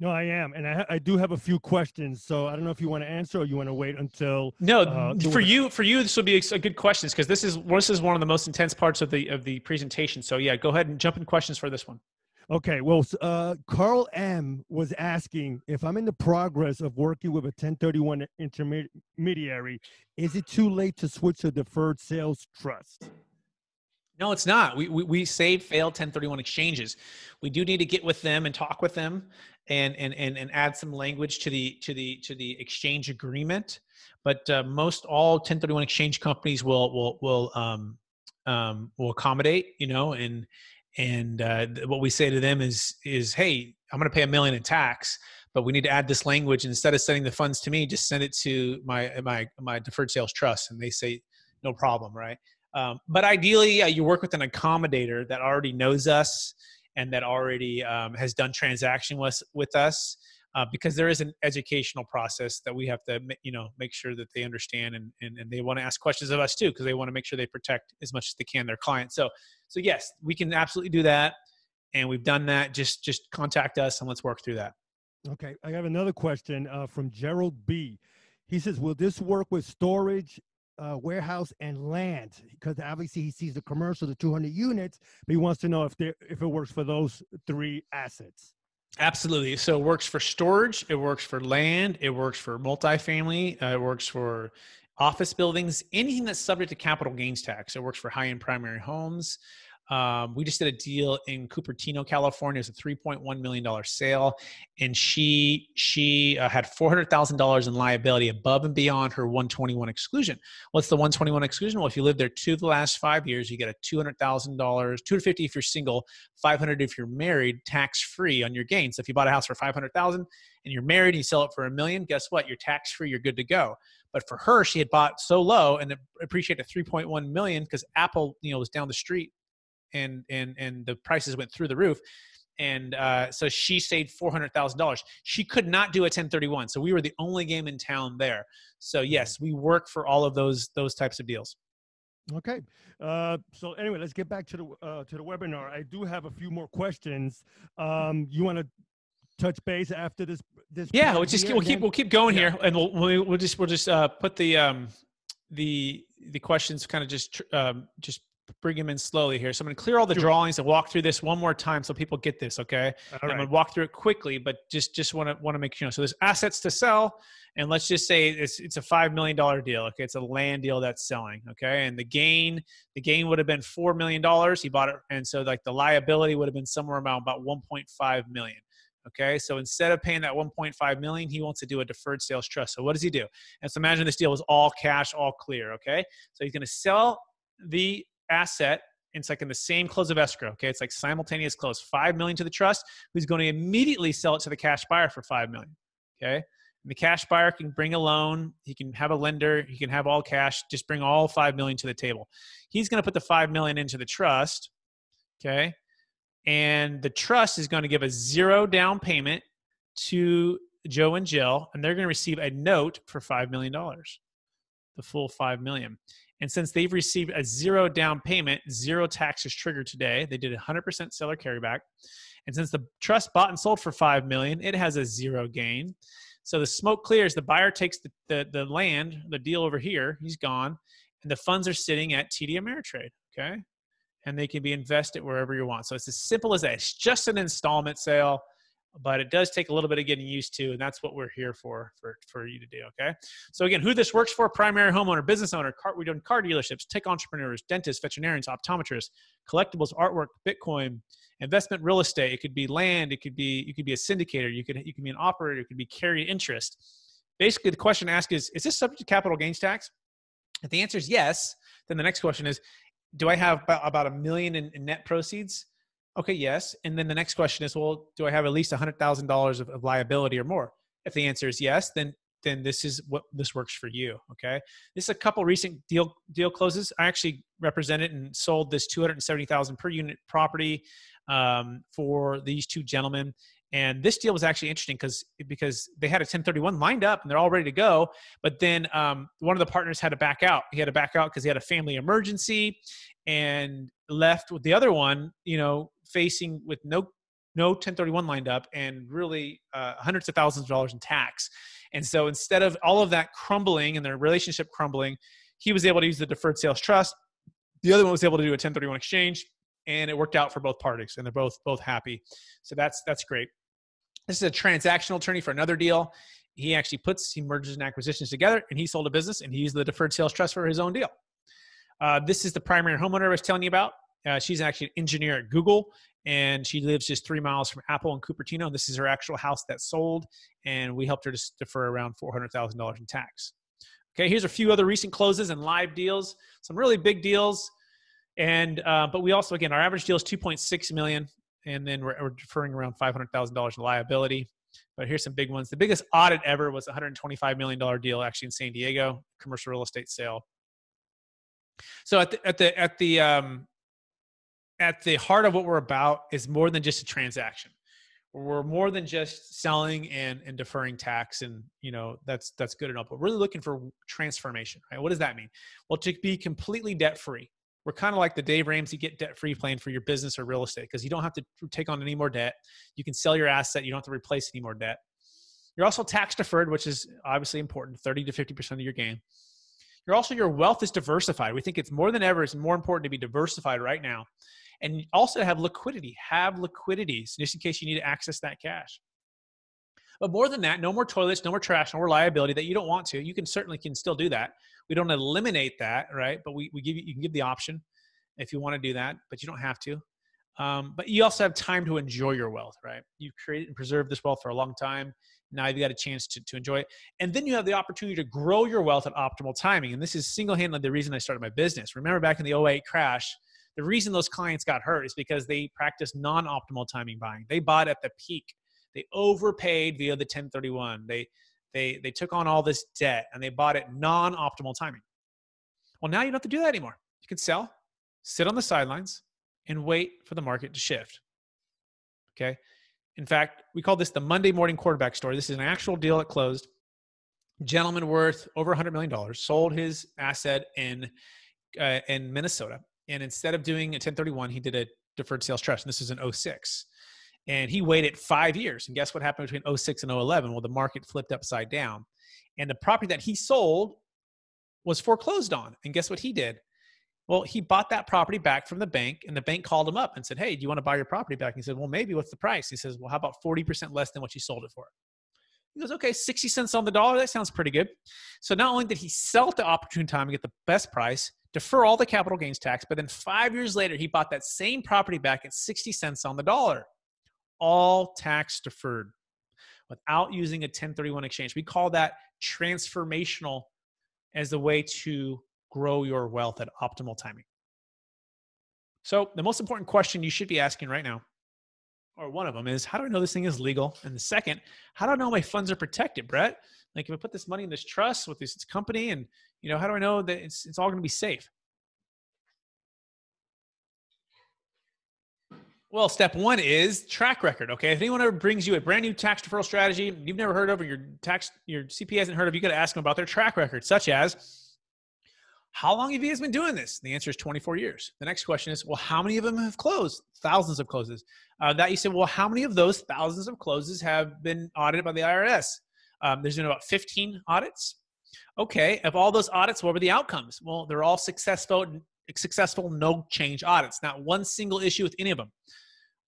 no, I am, and I, I do have a few questions. So I don't know if you want to answer or you want to wait until. No, uh, for you, for you, this will be a, good questions because this is this is one of the most intense parts of the of the presentation. So yeah, go ahead and jump in questions for this one. Okay, well, uh, Carl M was asking if I'm in the progress of working with a 1031 intermediary, is it too late to switch to deferred sales trust? No, it's not. We, we, we save failed 1031 exchanges. We do need to get with them and talk with them and, and, and, and add some language to the, to the, to the exchange agreement. But uh, most all 1031 exchange companies will, will, will, um, um, will accommodate, you know, and, and uh, what we say to them is, is, Hey, I'm going to pay a million in tax, but we need to add this language. Instead of sending the funds to me, just send it to my, my, my deferred sales trust. And they say, no problem. Right. Um, but ideally, uh, you work with an accommodator that already knows us and that already um, has done transaction with with us, uh, because there is an educational process that we have to you know make sure that they understand and and, and they want to ask questions of us too because they want to make sure they protect as much as they can their clients. So so yes, we can absolutely do that, and we've done that. Just just contact us and let's work through that. Okay, I have another question uh, from Gerald B. He says, "Will this work with storage uh, warehouse and land because obviously he sees the commercial, the 200 units, but he wants to know if there if it works for those three assets. Absolutely. So it works for storage, it works for land, it works for multifamily, uh, it works for office buildings, anything that's subject to capital gains tax. It works for high end primary homes. Um, we just did a deal in Cupertino, California. It's a $3.1 million sale. And she she uh, had $400,000 in liability above and beyond her 121 exclusion. What's the 121 exclusion? Well, if you live there two of the last five years, you get a $200,000, 250 if you're single, 500 if you're married, tax free on your gains. So if you bought a house for 500,000 and you're married and you sell it for a million, guess what? You're tax free, you're good to go. But for her, she had bought so low and appreciated 3.1 million because Apple, you know, was down the street and and and the prices went through the roof and uh, so she saved four hundred thousand dollars. She could not do a ten thirty one, so we were the only game in town there. So yes, we work for all of those those types of deals. Okay, uh, so anyway, let's get back to the uh, to the webinar. I do have a few more questions. Um, you want to touch base after this? This yeah, we'll just we'll keep we'll keep going yeah. here, and we'll we'll just we'll just uh, put the um the the questions kind of just um, just bring him in slowly here. So I'm going to clear all the drawings and walk through this one more time so people get this. Okay, I'm going to walk through it quickly, but just just want to want to make sure. You know, so there's assets to sell, and let's just say it's it's a five million dollar deal. Okay, it's a land deal that's selling. Okay, and the gain the gain would have been four million dollars. He bought it, and so like the liability would have been somewhere around about 1.5 million. Okay, so instead of paying that 1.5 million, he wants to do a deferred sales trust. So what does he do? And so imagine this deal was all cash, all clear. Okay, so he's going to sell the asset it's like in the same close of escrow okay? It's like simultaneous close 5 million to the trust who's going to immediately sell it to the cash buyer for 5 million okay? And the cash buyer can bring a loan he can have a lender he can have all cash just bring all 5 million to the table. He's going to put the 5 million into the trust okay? And the trust is going to give a zero down payment to joe and jill and they're going to receive a note for $5 million the full 5 million And since they've received a zero down payment, zero tax is triggered today. They did 100% seller carryback. And since the trust bought and sold for 5 million, it has a zero gain. So the smoke clears, the buyer takes the, the, the land, the deal over here, he's gone, and the funds are sitting at TD Ameritrade, okay? And they can be invested wherever you want. So it's as simple as that. It's just an installment sale but it does take a little bit of getting used to and that's what we're here for for, for you to do okay? So again who this works for primary homeowner business owner car, we're doing car dealerships tech entrepreneurs dentists veterinarians optometrists collectibles artwork bitcoin investment real estate it could be land it could be you could be a syndicator you could you could be an operator it could be carried interest. Basically the question asked is is this subject to capital gains tax? If the answer is yes then the next question is do i have about a million in, in net proceeds Okay, yes. And then the next question is, well, do I have at least $100,000 of, of liability or more? If the answer is yes, then then this is what this works for you. Okay, this is a couple recent deal deal closes. I actually represented and sold this 270,000 per unit property um, for these two gentlemen. And this deal was actually interesting because because they had a 1031 lined up and they're all ready to go. But then um, one of the partners had to back out. He had to back out because he had a family emergency and left with the other one, you know, facing with no no 1031 lined up and really uh, hundreds of thousands of dollars in tax. And so instead of all of that crumbling and their relationship crumbling, he was able to use the deferred sales trust. The other one was able to do a 1031 exchange, and it worked out for both parties, and they're both both happy. So that's that's great. This is a transactional attorney for another deal. He actually puts he merges and acquisitions together, and he sold a business, and he used the deferred sales trust for his own deal. Uh, this is the primary homeowner I was telling you about. Uh, she's actually an engineer at Google, and she lives just three miles from Apple in Cupertino. This is her actual house that sold, and we helped her to defer around four hundred thousand dollars in tax. Okay, here's a few other recent closes and live deals. Some really big deals, and uh, but we also again our average deal is two point six million, and then we're, we're deferring around five hundred thousand dollars in liability. But here's some big ones. The biggest audit ever was a $125 million deal actually in San Diego, commercial real estate sale. So at the at the at the um, at the heart of what we're about is more than just a transaction. We're more than just selling and, and deferring tax, and you know that's that's good enough. But we're really looking for transformation. Right? What does that mean? Well, to be completely debt free. We're kind of like the Dave Ramsey get debt free plan for your business or real estate because you don't have to take on any more debt. You can sell your asset. You don't have to replace any more debt. You're also tax deferred, which is obviously important, 30 to 50% of your gain. You're also, your wealth is diversified. We think it's more than ever, it's more important to be diversified right now. And also have liquidity, have liquidities just in case you need to access that cash. But more than that, no more toilets, no more trash, no more liability that you don't want to. You can certainly can still do that. We don't eliminate that, right? But we, we give you, you can give the option if you want to do that, but you don't have to. Um, but you also have time to enjoy your wealth, right? You've created and preserved this wealth for a long time. Now you've got a chance to, to enjoy it. And then you have the opportunity to grow your wealth at optimal timing. And this is single handedly the reason I started my business. Remember back in the 08 crash, the reason those clients got hurt is because they practiced non optimal timing buying. They bought at the peak, they overpaid via the 1031. They, they, they took on all this debt and they bought at non optimal timing. Well, now you don't have to do that anymore. You can sell, sit on the sidelines, and wait for the market to shift. Okay. In fact, we call this the Monday morning quarterback story. This is an actual deal that closed. Gentleman worth over $100 million sold his asset in, uh, in Minnesota. And instead of doing a 1031, he did a deferred sales trust. And this is an 06. And he waited five years. And guess what happened between 06 and 011? Well, the market flipped upside down. And the property that he sold was foreclosed on. And guess what he did? Well, he bought that property back from the bank, and the bank called him up and said, Hey, do you want to buy your property back? And he said, Well, maybe. What's the price? He says, Well, how about 40% less than what you sold it for? He goes, Okay, 60 cents on the dollar. That sounds pretty good. So not only did he sell at the opportune time and get the best price, defer all the capital gains tax, but then five years later, he bought that same property back at 60 cents on the dollar, all tax deferred without using a 1031 exchange. We call that transformational as the way to grow your wealth at optimal timing. So, the most important question you should be asking right now, or one of them, is how do I know this thing is legal? And the second, how do I know my funds are protected, Brett? Like, if I put this money in this trust with this company, and you know, how do I know that it's it's all going to be safe? Well, step one is track record. Okay, if anyone ever brings you a brand new tax deferral strategy you've never heard of, or your tax your CPA hasn't heard of, you got to ask them about their track record, such as how long have you guys been doing this? The answer is 24 years. The next question is, well, how many of them have closed? Thousands of closes. Uh, that you said, well, how many of those thousands of closes have been audited by the IRS? Um, there's been about 15 audits. Okay, of all those audits, what were the outcomes? Well, they're all successful, successful, no change audits. Not one single issue with any of them.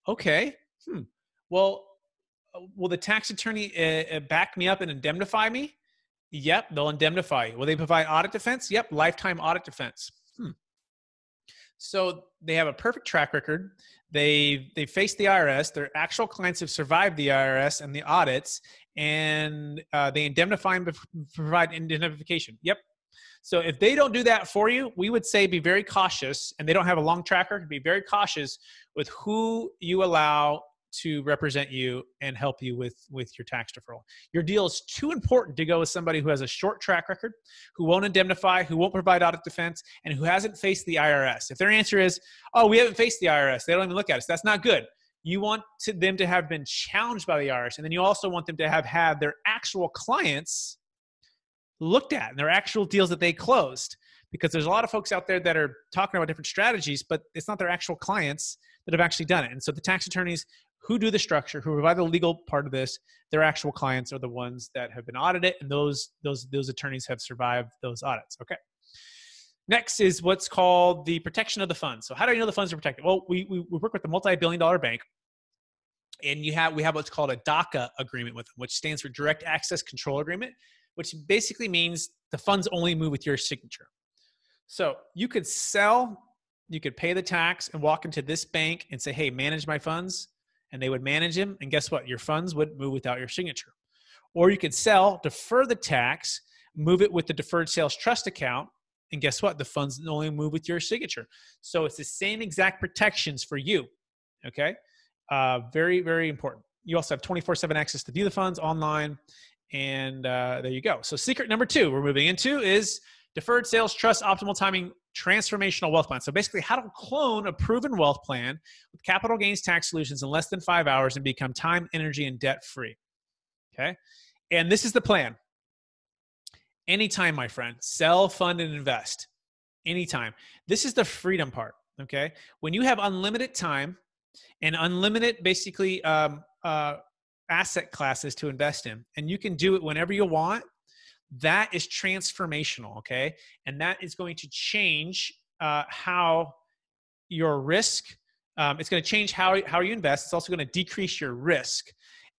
Okay, hmm. Well, uh, will the tax attorney uh, uh, back me up and indemnify me? Yep, they'll indemnify you. Will they provide audit defense? Yep, lifetime audit defense. Hmm. So they have a perfect track record. They they face the IRS. Their actual clients have survived the IRS and the audits, and uh, they indemnify and provide indemnification. Yep. So if they don't do that for you, we would say be very cautious, and they don't have a long tracker. Be very cautious with who you allow to represent you and help you with with your tax deferral. Your deal is too important to go with somebody who has a short track record, who won't indemnify, who won't provide audit defense, and who hasn't faced the IRS. If their answer is, "Oh, we haven't faced the IRS. They don't even look at us." That's not good. You want to, them to have been challenged by the IRS, and then you also want them to have had their actual clients looked at and their actual deals that they closed. Because there's a lot of folks out there that are talking about different strategies, but it's not their actual clients that have actually done it. And so the tax attorneys who do the structure, who provide the legal part of this, their actual clients are the ones that have been audited, and those those those attorneys have survived those audits. Okay. Next is what's called the protection of the funds. So how do you know the funds are protected? Well, we, we, we work with the multi-billion-dollar bank, and you have we have what's called a DACA agreement with them, which stands for Direct Access Control Agreement, which basically means the funds only move with your signature. So you could sell, you could pay the tax and walk into this bank and say, "Hey, manage my funds." And they would manage them. And guess what? Your funds wouldn't move without your signature. Or you could sell, defer the tax, move it with the deferred sales trust account. And guess what? The funds only move with your signature. So it's the same exact protections for you. Okay. Uh, very, very important. You also have 24 7 access to view the funds online. And uh, there you go. So, secret number two we're moving into is deferred sales trust optimal timing transformational wealth plan. So basically, how to clone a proven wealth plan with capital gains tax solutions in less than five hours and become time, energy, and debt free. Okay. And this is the plan. Anytime, my friend, sell, fund, and invest. Anytime. This is the freedom part. Okay. When you have unlimited time and unlimited, basically, um, uh, asset classes to invest in, and you can do it whenever you want that is transformational okay? And that is going to change uh, how your risk um, it's going to change how, how you invest. It's also going to decrease your risk.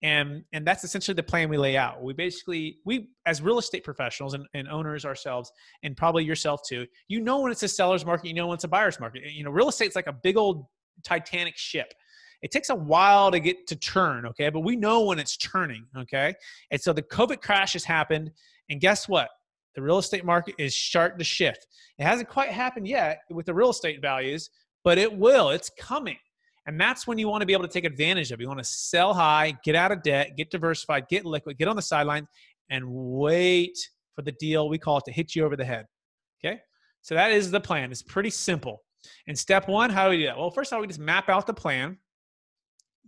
And and that's essentially the plan we lay out. We basically we as real estate professionals and, and owners ourselves and probably yourself too you know when it's a seller's market you know when it's a buyer's market. You know real estate's like a big old titanic ship. It takes a while to get to turn okay? But we know when it's turning okay? And so the covid crash has happened and guess what? The real estate market is starting to shift. It hasn't quite happened yet with the real estate values, but it will. It's coming. And that's when you want to be able to take advantage of. You want to sell high, get out of debt, get diversified, get liquid, get on the sidelines, and wait for the deal we call it to hit you over the head. Okay? So that is the plan. It's pretty simple. And step one, how do we do that? Well, first of all, we just map out the plan.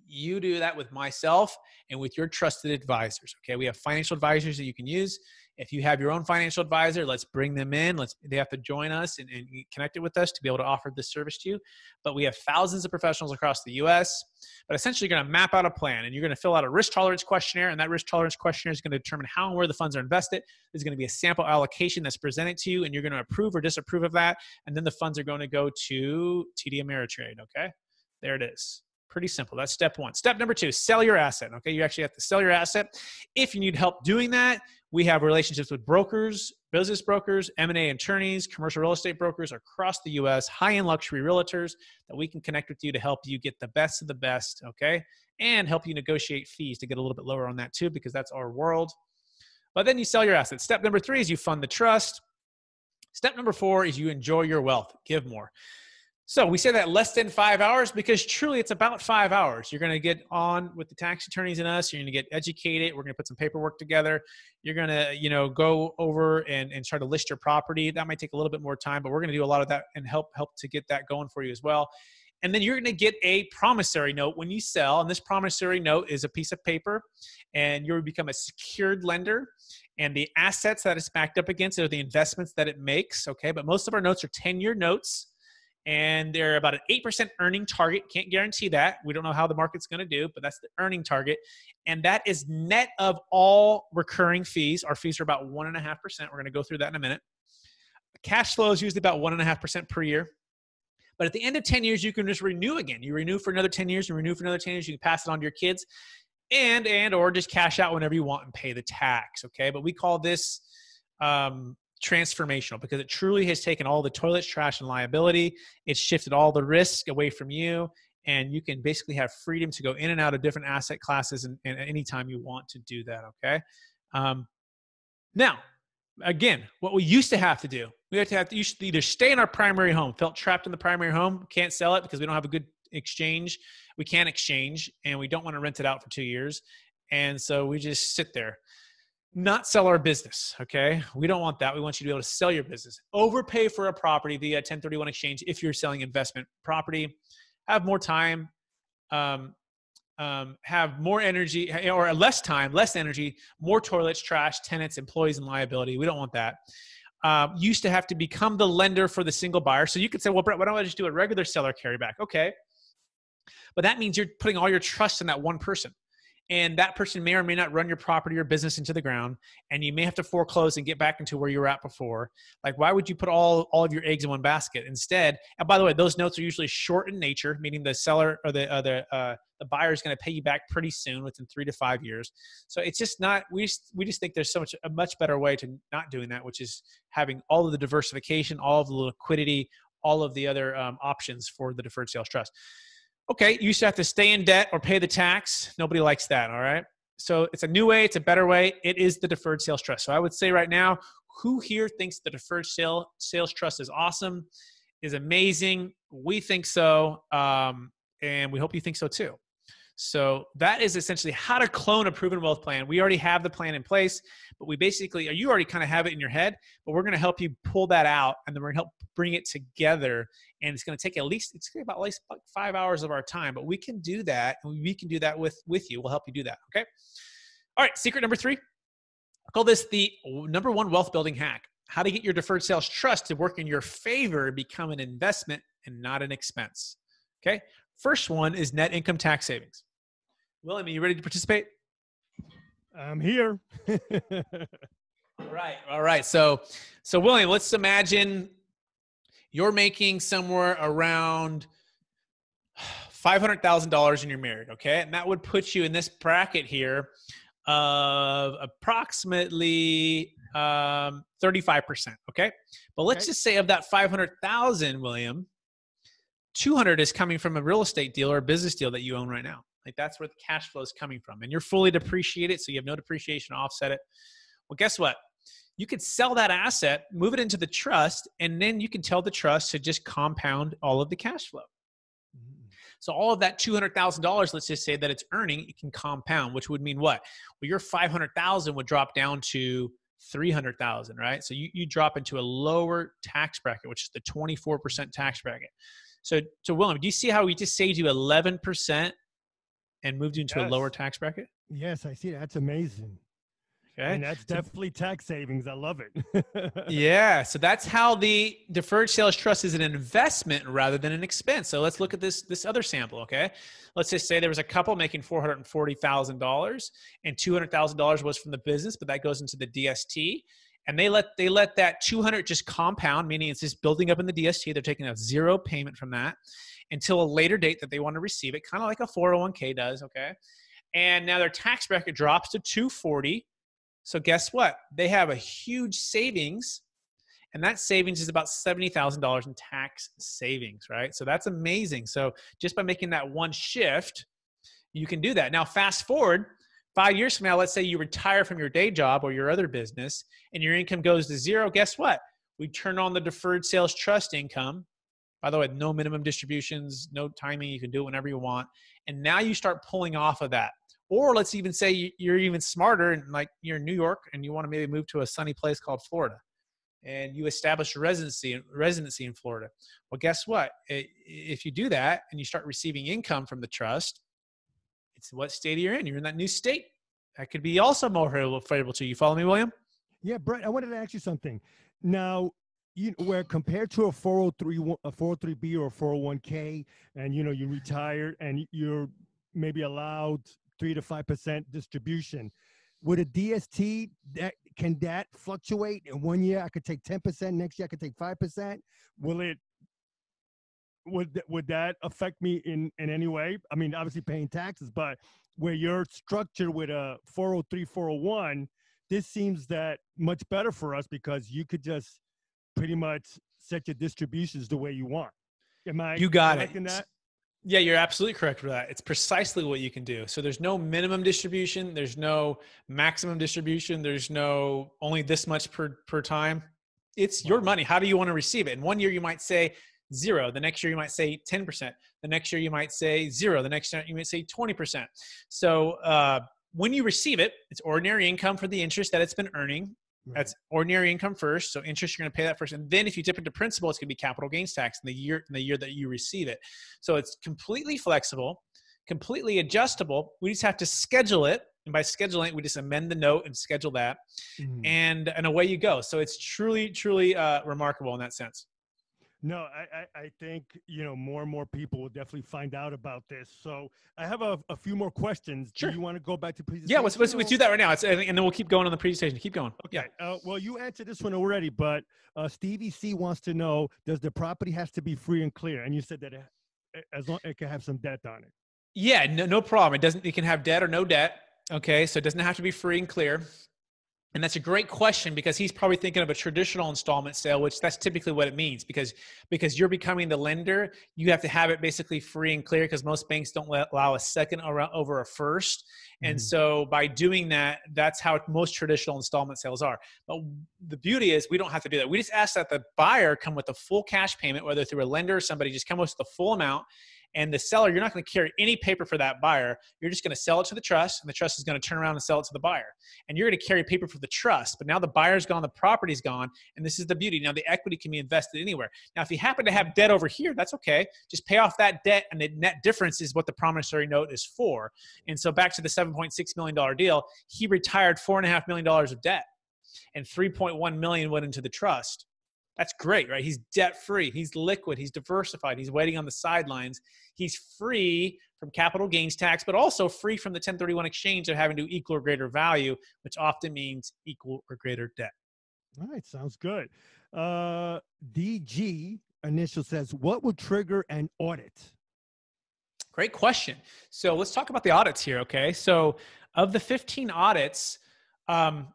You do that with myself and with your trusted advisors. Okay, we have financial advisors that you can use. If you have your own financial advisor, let's bring them in. Let's they have to join us and, and connect it with us to be able to offer this service to you. But we have thousands of professionals across the US. But essentially you're going to map out a plan and you're going to fill out a risk tolerance questionnaire. And that risk tolerance questionnaire is going to determine how and where the funds are invested. There's going to be a sample allocation that's presented to you, and you're going to approve or disapprove of that. And then the funds are going to go to TD Ameritrade. Okay. There it is. Pretty simple. That's step one. Step number two, sell your asset. Okay, you actually have to sell your asset. If you need help doing that, we have relationships with brokers, business brokers, M&A attorneys, commercial real estate brokers across the U.S., high-end luxury realtors that we can connect with you to help you get the best of the best. Okay, and help you negotiate fees to get a little bit lower on that too, because that's our world. But then you sell your assets. Step number three is you fund the trust. Step number four is you enjoy your wealth. Give more. So we say that less than five hours because truly it's about five hours. You're going to get on with the tax attorneys and us. You're going to get educated. We're going to put some paperwork together. You're going to, you know, go over and, and try to list your property. That might take a little bit more time, but we're going to do a lot of that and help help to get that going for you as well. And then you're going to get a promissory note when you sell. And this promissory note is a piece of paper, and you become a secured lender. And the assets that it's backed up against are the investments that it makes. Okay. But most of our notes are 10 year notes and they're about an 8% earning target. Can't guarantee that. We don't know how the market's going to do, but that's the earning target. And that is net of all recurring fees. Our fees are about 1.5%. We're going to go through that in a minute. Cash flow is usually about 1.5% per year. But at the end of 10 years, you can just renew again. You renew for another 10 years, you renew for another 10 years, you can pass it on to your kids and and or just cash out whenever you want and pay the tax. Okay. But we call this um, transformational because it truly has taken all the toilets, trash, and liability. It's shifted all the risk away from you. And you can basically have freedom to go in and out of different asset classes and, and anytime you want to do that. Okay. Um, now, again, what we used to have to do, we had to have to either stay in our primary home, felt trapped in the primary home, can't sell it because we don't have a good exchange. We can't exchange and we don't want to rent it out for two years. And so we just sit there not sell our business. Okay. We don't want that. We want you to be able to sell your business, overpay for a property via 1031 exchange if you're selling investment property, have more time, um, um, have more energy or less time, less energy, more toilets, trash, tenants, employees, and liability. We don't want that. Um, used to have to become the lender for the single buyer. So you could say, well, Brett, why don't I just do a regular seller carryback? Okay. But that means you're putting all your trust in that one person and that person may or may not run your property or business into the ground and you may have to foreclose and get back into where you were at before. Like why would you put all, all of your eggs in one basket? Instead and by the way those notes are usually short in nature meaning the seller or the uh, the, uh, the buyer is going to pay you back pretty soon within three to five years. So it's just not we just, we just think there's so much a much better way to not doing that which is having all of the diversification all of the liquidity all of the other um, options for the deferred sales trust Okay, you to have to stay in debt or pay the tax. Nobody likes that, all right? So it's a new way, it's a better way. It is the deferred sales trust. So I would say right now, who here thinks the deferred sale, sales trust is awesome, is amazing? We think so, um, and we hope you think so too. So that is essentially how to clone a proven wealth plan. We already have the plan in place, but we basically, you already kind of have it in your head, but we're going to help you pull that out and then we're going to help bring it together. And it's going to take at least, it's going to be about at least five hours of our time, but we can do that. And we can do that with, with you. We'll help you do that. Okay. All right. Secret number three. I call this the number one wealth building hack. How to get your deferred sales trust to work in your favor, become an investment and not an expense. Okay. First one is net income tax savings. William, are you ready to participate? I'm here. all right. All right. So, so William, let's imagine you're making somewhere around $500,000 and you're married. Okay. And that would put you in this bracket here of approximately um, 35%. Okay. But let's okay. just say of that 500,000, William, 200 is coming from a real estate deal or a business deal that you own right now. Like that's where the cash flow is coming from. And you're fully depreciated, so you have no depreciation to offset it. Well, guess what? You could sell that asset, move it into the trust, and then you can tell the trust to just compound all of the cash flow. Mm-hmm. So all of that two hundred thousand dollars, let's just say that it's earning, it can compound, which would mean what? Well, your five hundred thousand would drop down to three hundred thousand, right? So you, you drop into a lower tax bracket, which is the twenty four percent tax bracket. So, so William, do you see how we just saved you 11% and moved you into yes. a lower tax bracket? Yes, I see. That's amazing. Okay. And that's definitely tax savings. I love it. yeah. So that's how the deferred sales trust is an investment rather than an expense. So let's look at this this other sample. Okay. Let's just say there was a couple making four hundred and forty thousand dollars, and two hundred thousand dollars was from the business, but that goes into the DST and they let they let that 200 just compound meaning it's just building up in the dst they're taking a zero payment from that until a later date that they want to receive it kind of like a 401k does okay? And now their tax bracket drops to 240 so guess what? They have a huge savings and that savings is about $70000 in tax savings right? So that's amazing. So just by making that one shift you can do that. Now fast forward Five years from now, let's say you retire from your day job or your other business and your income goes to zero. Guess what? We turn on the deferred sales trust income. By the way, no minimum distributions, no timing. You can do it whenever you want. And now you start pulling off of that. Or let's even say you're even smarter and like you're in New York and you want to maybe move to a sunny place called Florida and you establish a residency residency in Florida. Well, guess what? If you do that and you start receiving income from the trust, it's what state are you're in. You're in that new state. That could be also more favorable to you. Follow me, William? Yeah, Brett, I wanted to ask you something. Now, you where compared to a 403 a 403b or a 401k and you know you retired and you're maybe allowed 3 to 5% distribution with a DST that can that fluctuate in one year I could take 10% next year I could take 5% will it would would that affect me in in any way I mean obviously paying taxes but where you're structured with a 403 401 this seems that much better for us because you could just pretty much set your distributions the way you want. Am I you got it. That? Yeah, you're absolutely correct for that. It's precisely what you can do. So there's no minimum distribution, there's no maximum distribution, there's no only this much per per time. It's your money. How do you want to receive it? In one year you might say zero. The next year you might say 10%. The next year you might say zero. The next year you might say 20%. So uh, when you receive it, it's ordinary income for the interest that it's been earning. Right. That's ordinary income first. So interest, you're going to pay that first, and then if you dip into principal, it's going to be capital gains tax in the year in the year that you receive it. So it's completely flexible, completely adjustable. We just have to schedule it, and by scheduling it, we just amend the note and schedule that, mm-hmm. and and away you go. So it's truly, truly uh, remarkable in that sense. No, I, I, I, think you know more and more people will definitely find out about this. So I have a, a few more questions. Sure. Do you want to go back to presentation? Yeah, let's, let's, let's do that right now. It's, and then we'll keep going on the presentation. Keep going. Okay. Yeah. Uh, well, you answered this one already, but uh, Stevie C wants to know: Does the property has to be free and clear? And you said that it, as long it can have some debt on it. Yeah, no, no problem. It doesn't. It can have debt or no debt. Okay, so it doesn't have to be free and clear. And that's a great question because he's probably thinking of a traditional installment sale, which that's typically what it means because because you're becoming the lender, you have to have it basically free and clear because most banks don't allow a second over a 1st mm-hmm. And so by doing that, that's how most traditional installment sales are. But the beauty is we don't have to do that. We just ask that the buyer come with a full cash payment, whether through a lender or somebody, just come with the full amount and the seller, you're not going to carry any paper for that buyer. You're just going to sell it to the trust, and the trust is going to turn around and sell it to the buyer. And you're going to carry paper for the trust, but now the buyer's gone, the property's gone, and this is the beauty. Now the equity can be invested anywhere. Now, if you happen to have debt over here, that's okay. Just pay off that debt, and the net difference is what the promissory note is for. And so back to the $7.6 million deal, he retired $4.5 million of debt, and 3.1 million went into the trust. That's great, right? He's debt free. He's liquid. He's diversified. He's waiting on the sidelines. He's free from capital gains tax, but also free from the 1031 exchange of having to equal or greater value, which often means equal or greater debt. All right, sounds good. Uh, DG initial says, what would trigger an audit? Great question. So let's talk about the audits here, okay? So of the 15 audits, um,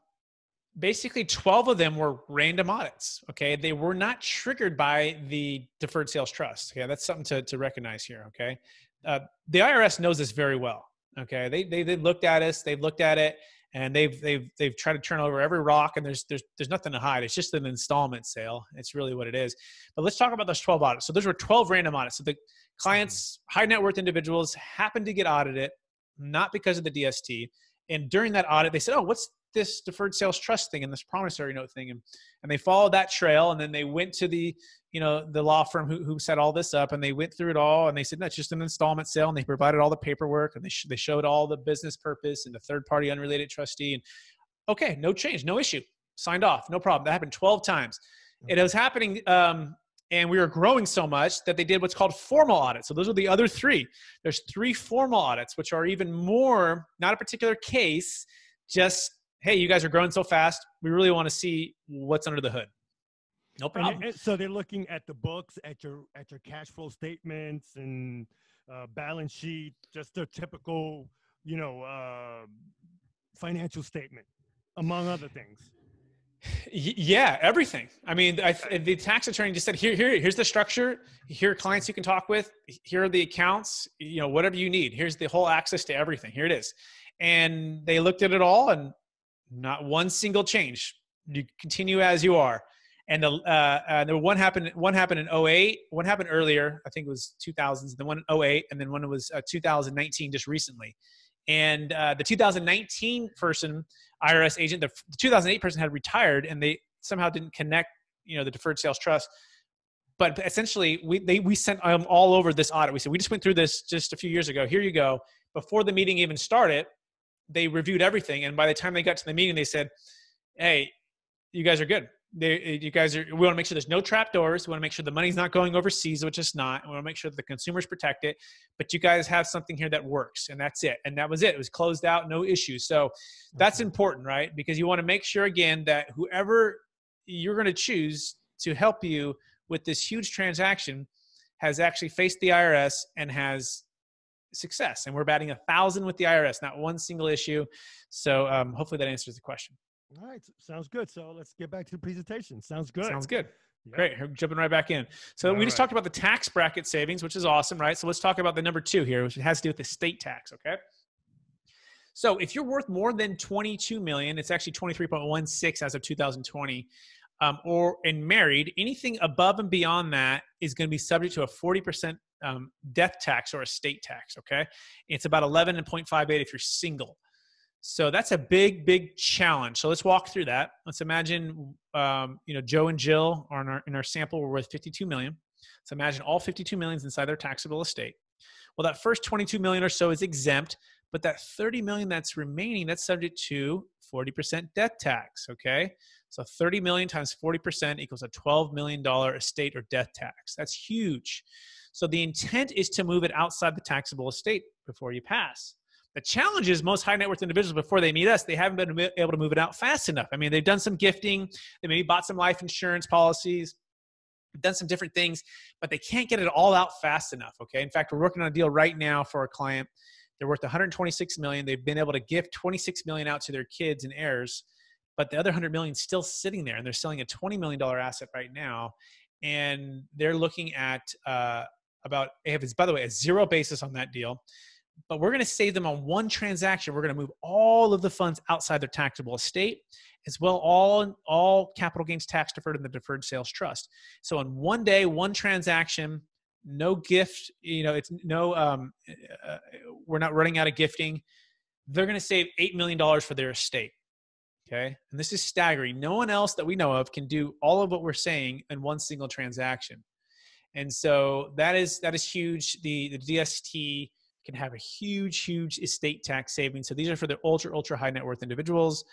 basically 12 of them were random audits okay? They were not triggered by the deferred sales trust okay? That's something to, to recognize here okay? Uh, the irs knows this very well okay? They, they they've looked at us they've looked at it and they've they've they've tried to turn over every rock and there's there's there's nothing to hide. It's just an installment sale. It's really what it is. But let's talk about those 12 audits. So those were 12 random audits. So the clients high net worth individuals happened to get audited not because of the dst and during that audit they said oh what's this deferred sales trust thing and this promissory note thing and and they followed that trail and then they went to the you know the law firm who, who set all this up and they went through it all and they said that's just an installment sale and they provided all the paperwork and they, sh- they showed all the business purpose and the third party unrelated trustee and okay no change no issue signed off no problem that happened 12 times it was happening um, and we were growing so much that they did what's called formal audits. So those are the other three. There's three formal audits, which are even more, not a particular case, just hey, you guys are growing so fast. We really want to see what's under the hood. No problem. And, and so they're looking at the books, at your at your cash flow statements and uh, balance sheet, just a typical, you know, uh, financial statement, among other things. Yeah, everything. I mean, I, the tax attorney just said, "Here, here, here's the structure. Here are clients you can talk with. Here are the accounts. You know, whatever you need. Here's the whole access to everything. Here it is." And they looked at it all, and not one single change. You continue as you are. And the uh, uh, there one happened one happened in 08, one happened earlier, I think it was 2000s, then one in 08, and then one was uh, 2019 just recently. And uh, the 2019 person, IRS agent, the, the 2008 person had retired, and they somehow didn't connect, you know, the deferred sales trust but essentially we they, we sent them all over this audit. We said we just went through this just a few years ago. Here you go. Before the meeting even started, they reviewed everything and by the time they got to the meeting they said hey you guys are good. They, you guys are. We want to make sure there's no trap doors. We want to make sure the money's not going overseas, which is not. We want to make sure that the consumers protect it. But you guys have something here that works, and that's it. And that was it. It was closed out, no issues. So that's important, right? Because you want to make sure again that whoever you're going to choose to help you with this huge transaction has actually faced the IRS and has success. And we're batting a thousand with the IRS, not one single issue. So um, hopefully that answers the question. All right, sounds good. So let's get back to the presentation. Sounds good. Sounds good. Great. We're jumping right back in. So All we just right. talked about the tax bracket savings, which is awesome, right? So let's talk about the number two here, which has to do with the state tax. Okay. So if you're worth more than 22 million, it's actually 23.16 as of 2020, um, or and married, anything above and beyond that is going to be subject to a 40% um, death tax or estate tax. Okay. It's about 11.58 if you're single. So that's a big, big challenge. So let's walk through that. Let's imagine, um, you know, Joe and Jill are in our, in our sample were worth 52 million. So imagine all 52 millions inside their taxable estate. Well, that first 22 million or so is exempt, but that 30 million that's remaining, that's subject to 40% death tax. Okay. So 30 million times 40% equals a $12 million estate or death tax. That's huge. So the intent is to move it outside the taxable estate before you pass. The challenge is most high net worth individuals before they meet us, they haven't been able to move it out fast enough. I mean, they've done some gifting, they maybe bought some life insurance policies, done some different things, but they can't get it all out fast enough. Okay. In fact, we're working on a deal right now for a client. They're worth 126 million. They've been able to gift 26 million out to their kids and heirs, but the other 100 million is still sitting there, and they're selling a 20 million dollar asset right now, and they're looking at uh, about. Have, by the way, a zero basis on that deal but we're going to save them on one transaction. We're going to move all of the funds outside their taxable estate, as well all all capital gains tax deferred in the deferred sales trust. So on one day, one transaction, no gift. You know, it's no. Um, uh, we're not running out of gifting. They're going to save eight million dollars for their estate. Okay, and this is staggering. No one else that we know of can do all of what we're saying in one single transaction. And so that is that is huge. The the DST can have a huge, huge estate tax savings. So these are for the ultra, ultra high net worth individuals.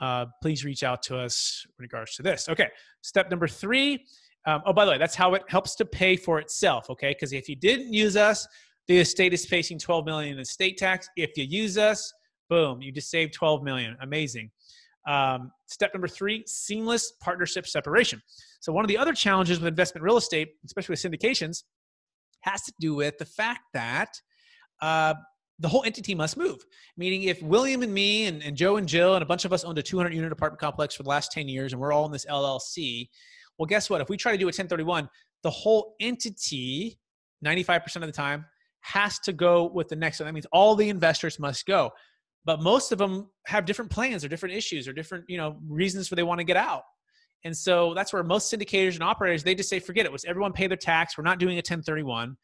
Uh, please reach out to us in regards to this. Okay, step number three. Um, oh, by the way, that's how it helps to pay for itself. Okay, because if you didn't use us, the estate is facing 12 million in estate tax. If you use us, boom, you just saved 12 million. Amazing. Um, step number three: seamless partnership separation. So one of the other challenges with investment real estate, especially with syndications, has to do with the fact that uh, the whole entity must move. Meaning, if William and me and, and Joe and Jill and a bunch of us owned a 200 unit apartment complex for the last 10 years and we're all in this LLC, well, guess what? If we try to do a 1031, the whole entity, 95% of the time, has to go with the next one. That means all the investors must go. But most of them have different plans or different issues or different, you know, reasons for they want to get out. And so that's where most syndicators and operators, they just say, forget it. Let's everyone pay their tax. We're not doing a 1031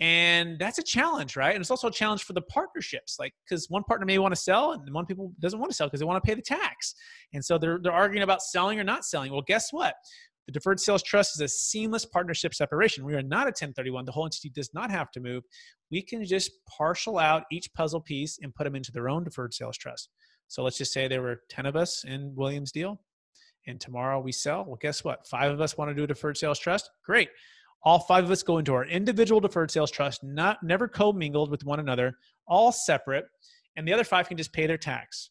and that's a challenge right and it's also a challenge for the partnerships like because one partner may want to sell and one people doesn't want to sell because they want to pay the tax and so they're, they're arguing about selling or not selling well guess what the deferred sales trust is a seamless partnership separation. We are not a 1031 the whole entity does not have to move. We can just partial out each puzzle piece and put them into their own deferred sales trust. So let's just say there were 10 of us in williams deal and tomorrow we sell. Well guess what? Five of us want to do a deferred sales trust? Great. All five of us go into our individual deferred sales trust, not never commingled with one another, all separate, and the other five can just pay their tax.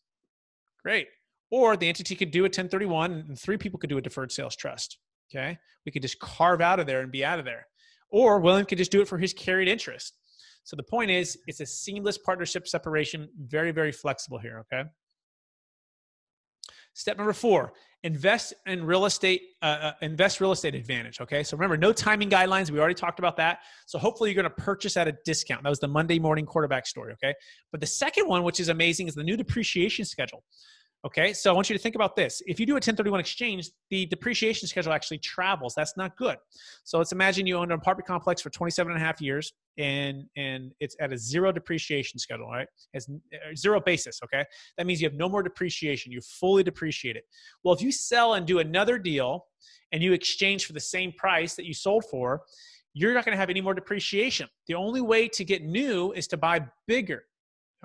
Great. Or the entity could do a 1031 and three people could do a deferred sales trust. Okay. We could just carve out of there and be out of there. Or William could just do it for his carried interest. So the point is, it's a seamless partnership separation, very, very flexible here. Okay. Step number four, invest in real estate, uh, uh, invest real estate advantage. Okay. So remember, no timing guidelines. We already talked about that. So hopefully you're going to purchase at a discount. That was the Monday morning quarterback story. Okay. But the second one, which is amazing, is the new depreciation schedule. Okay, so I want you to think about this. If you do a 1031 exchange, the depreciation schedule actually travels. That's not good. So let's imagine you own an apartment complex for 27 and a half years and and it's at a zero depreciation schedule, right? It's uh, zero basis, okay? That means you have no more depreciation. You fully depreciate it. Well, if you sell and do another deal and you exchange for the same price that you sold for, you're not going to have any more depreciation. The only way to get new is to buy bigger,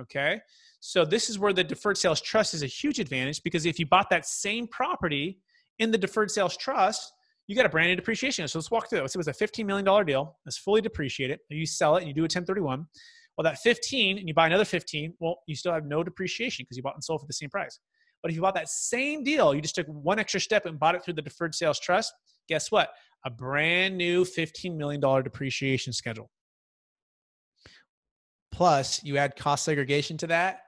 okay? So this is where the deferred sales trust is a huge advantage because if you bought that same property In the deferred sales trust, you got a brand new depreciation. So let's walk through it. So it was a $15 million deal. It's fully depreciated. You sell it and you do a 1031. Well, that 15 and you buy another 15, well, you still have no depreciation because you bought and sold for the same price. But if you bought that same deal, you just took one extra step and bought it through the deferred sales trust, guess what? A brand new $15 million depreciation schedule. Plus, you add cost segregation to that.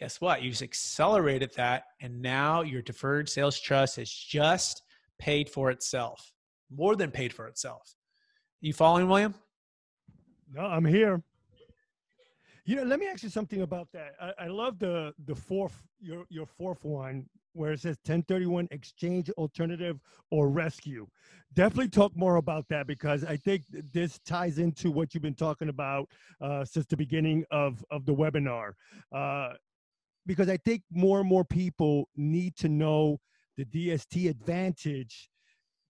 Guess what? You just accelerated that. And now your deferred sales trust has just paid for itself, more than paid for itself. You following, William? No, I'm here. You know, let me ask you something about that. I, I love the the fourth your your fourth one where it says 1031 exchange alternative or rescue. Definitely talk more about that because I think this ties into what you've been talking about uh, since the beginning of of the webinar. Uh, because I think more and more people need to know the DST advantage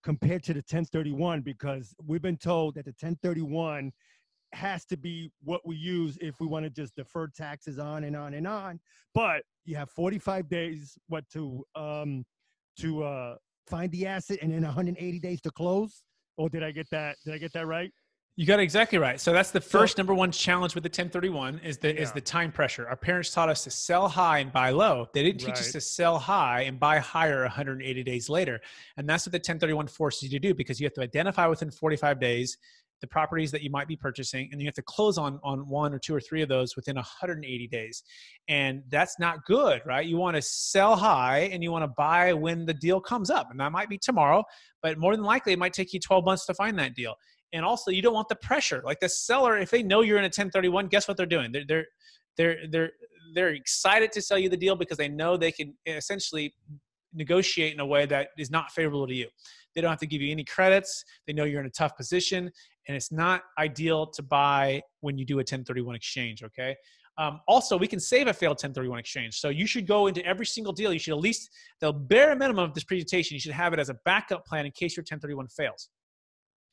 compared to the 1031 because we've been told that the 1031 has to be what we use if we want to just defer taxes on and on and on. But you have 45 days what to um to uh find the asset and then 180 days to close. Or did I get that? Did I get that right? You got it exactly right. So that's the first number one challenge with the 1031 is the yeah. is the time pressure. Our parents taught us to sell high and buy low. They didn't teach right. us to sell high and buy higher 180 days later. And that's what the 1031 forces you to do because you have to identify within 45 days the properties that you might be purchasing and you have to close on on one or two or three of those within 180 days and that's not good right you want to sell high and you want to buy when the deal comes up and that might be tomorrow but more than likely it might take you 12 months to find that deal and also you don't want the pressure. Like the seller if they know you're in a 1031 guess what they're doing? They're they're they're they're, they're excited to sell you the deal because they know they can essentially negotiate in a way that is not favorable to you. They don't have to give you any credits. They know you're in a tough position and it's not ideal to buy when you do a 1031 exchange okay? Um, also we can save a failed 1031 exchange. So you should go into every single deal. You should at least the bare minimum of this presentation you should have it as a backup plan in case your 1031 fails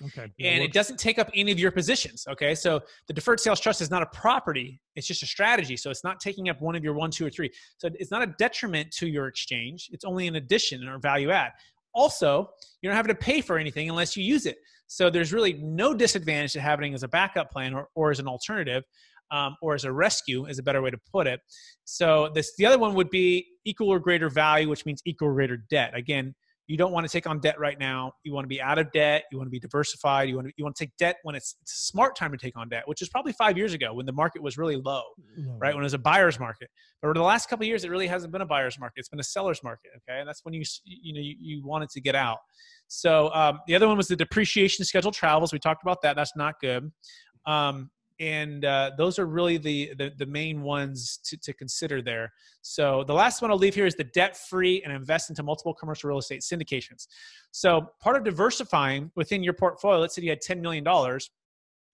Okay. And it doesn't take up any of your positions. Okay. So the deferred sales trust is not a property, it's just a strategy. So it's not taking up one of your one, two, or three. So it's not a detriment to your exchange. It's only an addition or value add. Also, you don't have to pay for anything unless you use it. So there's really no disadvantage to having as a backup plan or, or as an alternative. Um, or as a rescue is a better way to put it. So this the other one would be equal or greater value, which means equal or greater debt. Again, you don't want to take on debt right now. You want to be out of debt. You want to be diversified. You want to, you want to take debt when it's, it's a smart time to take on debt, which is probably five years ago when the market was really low, right? When it was a buyer's market. But over the last couple of years, it really hasn't been a buyer's market. It's been a seller's market. Okay, and that's when you you know you, you wanted to get out. So um, the other one was the depreciation schedule travels. We talked about that. That's not good. Um, and uh, those are really the, the, the main ones to, to consider there. So the last one I'll leave here is the debt free and invest into multiple commercial real estate syndications. So part of diversifying within your portfolio, let's say you had ten million dollars.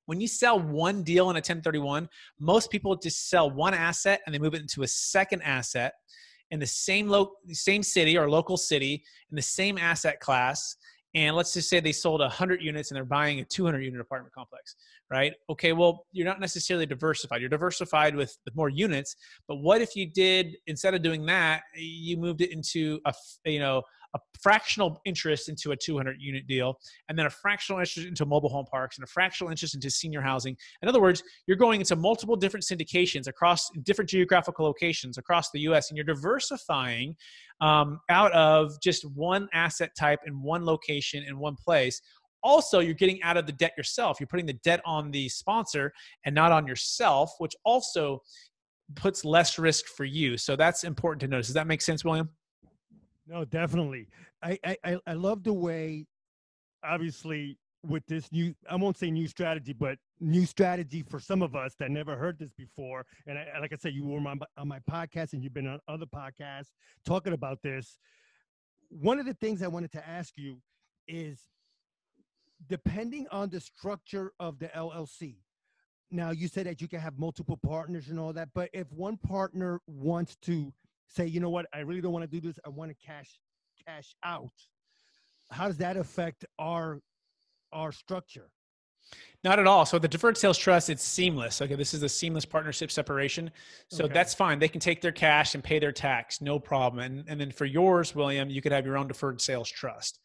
When you sell one deal in a 1031, most people just sell one asset and they move it into a second asset in the same lo- same city or local city in the same asset class and let's just say they sold 100 units and they're buying a 200 unit apartment complex right? Okay well you're not necessarily diversified. You're diversified with, with more units but what if you did instead of doing that you moved it into a you know a fractional interest into a 200 unit deal, and then a fractional interest into mobile home parks, and a fractional interest into senior housing. In other words, you're going into multiple different syndications across different geographical locations across the US, and you're diversifying um, out of just one asset type in one location in one place. Also you're getting out of the debt yourself. You're putting the debt on the sponsor and not on yourself which also puts less risk for you. So that's important to notice. Does that make sense william no, definitely. I, I I love the way, obviously, with this new I won't say new strategy, but new strategy for some of us that never heard this before. And I, like I said, you were on my, on my podcast and you've been on other podcasts talking about this. One of the things I wanted to ask you is depending on the structure of the LLC. Now you said that you can have multiple partners and all that, but if one partner wants to say, you know what, I really don't want to do this. I want to cash cash out. How does that affect our our structure? Not at all. So the deferred sales trust, it's seamless. Okay, this is a seamless partnership separation. So okay. that's fine. They can take their cash and pay their tax, no problem. And, and then for yours, William, you could have your own deferred sales trust.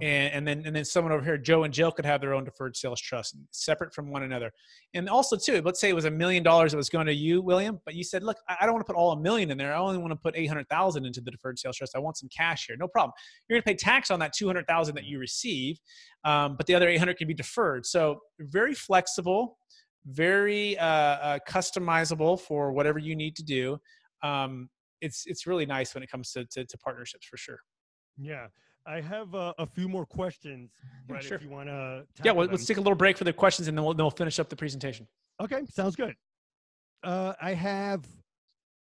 And, and then and then someone over here, Joe and Jill, could have their own deferred sales trust, separate from one another. And also, too, let's say it was a million dollars that was going to you, William, but you said, "Look, I don't want to put all a million in there. I only want to put eight hundred thousand into the deferred sales trust. I want some cash here. No problem. You're going to pay tax on that two hundred thousand that you receive, um, but the other eight hundred can be deferred. So very flexible, very uh, uh, customizable for whatever you need to do. Um, it's it's really nice when it comes to, to, to partnerships for sure. Yeah. I have uh, a few more questions, right? Sure. If you want to. Yeah, well, let's take a little break for the questions, and then we'll, then we'll finish up the presentation. Okay, sounds good. Uh, I have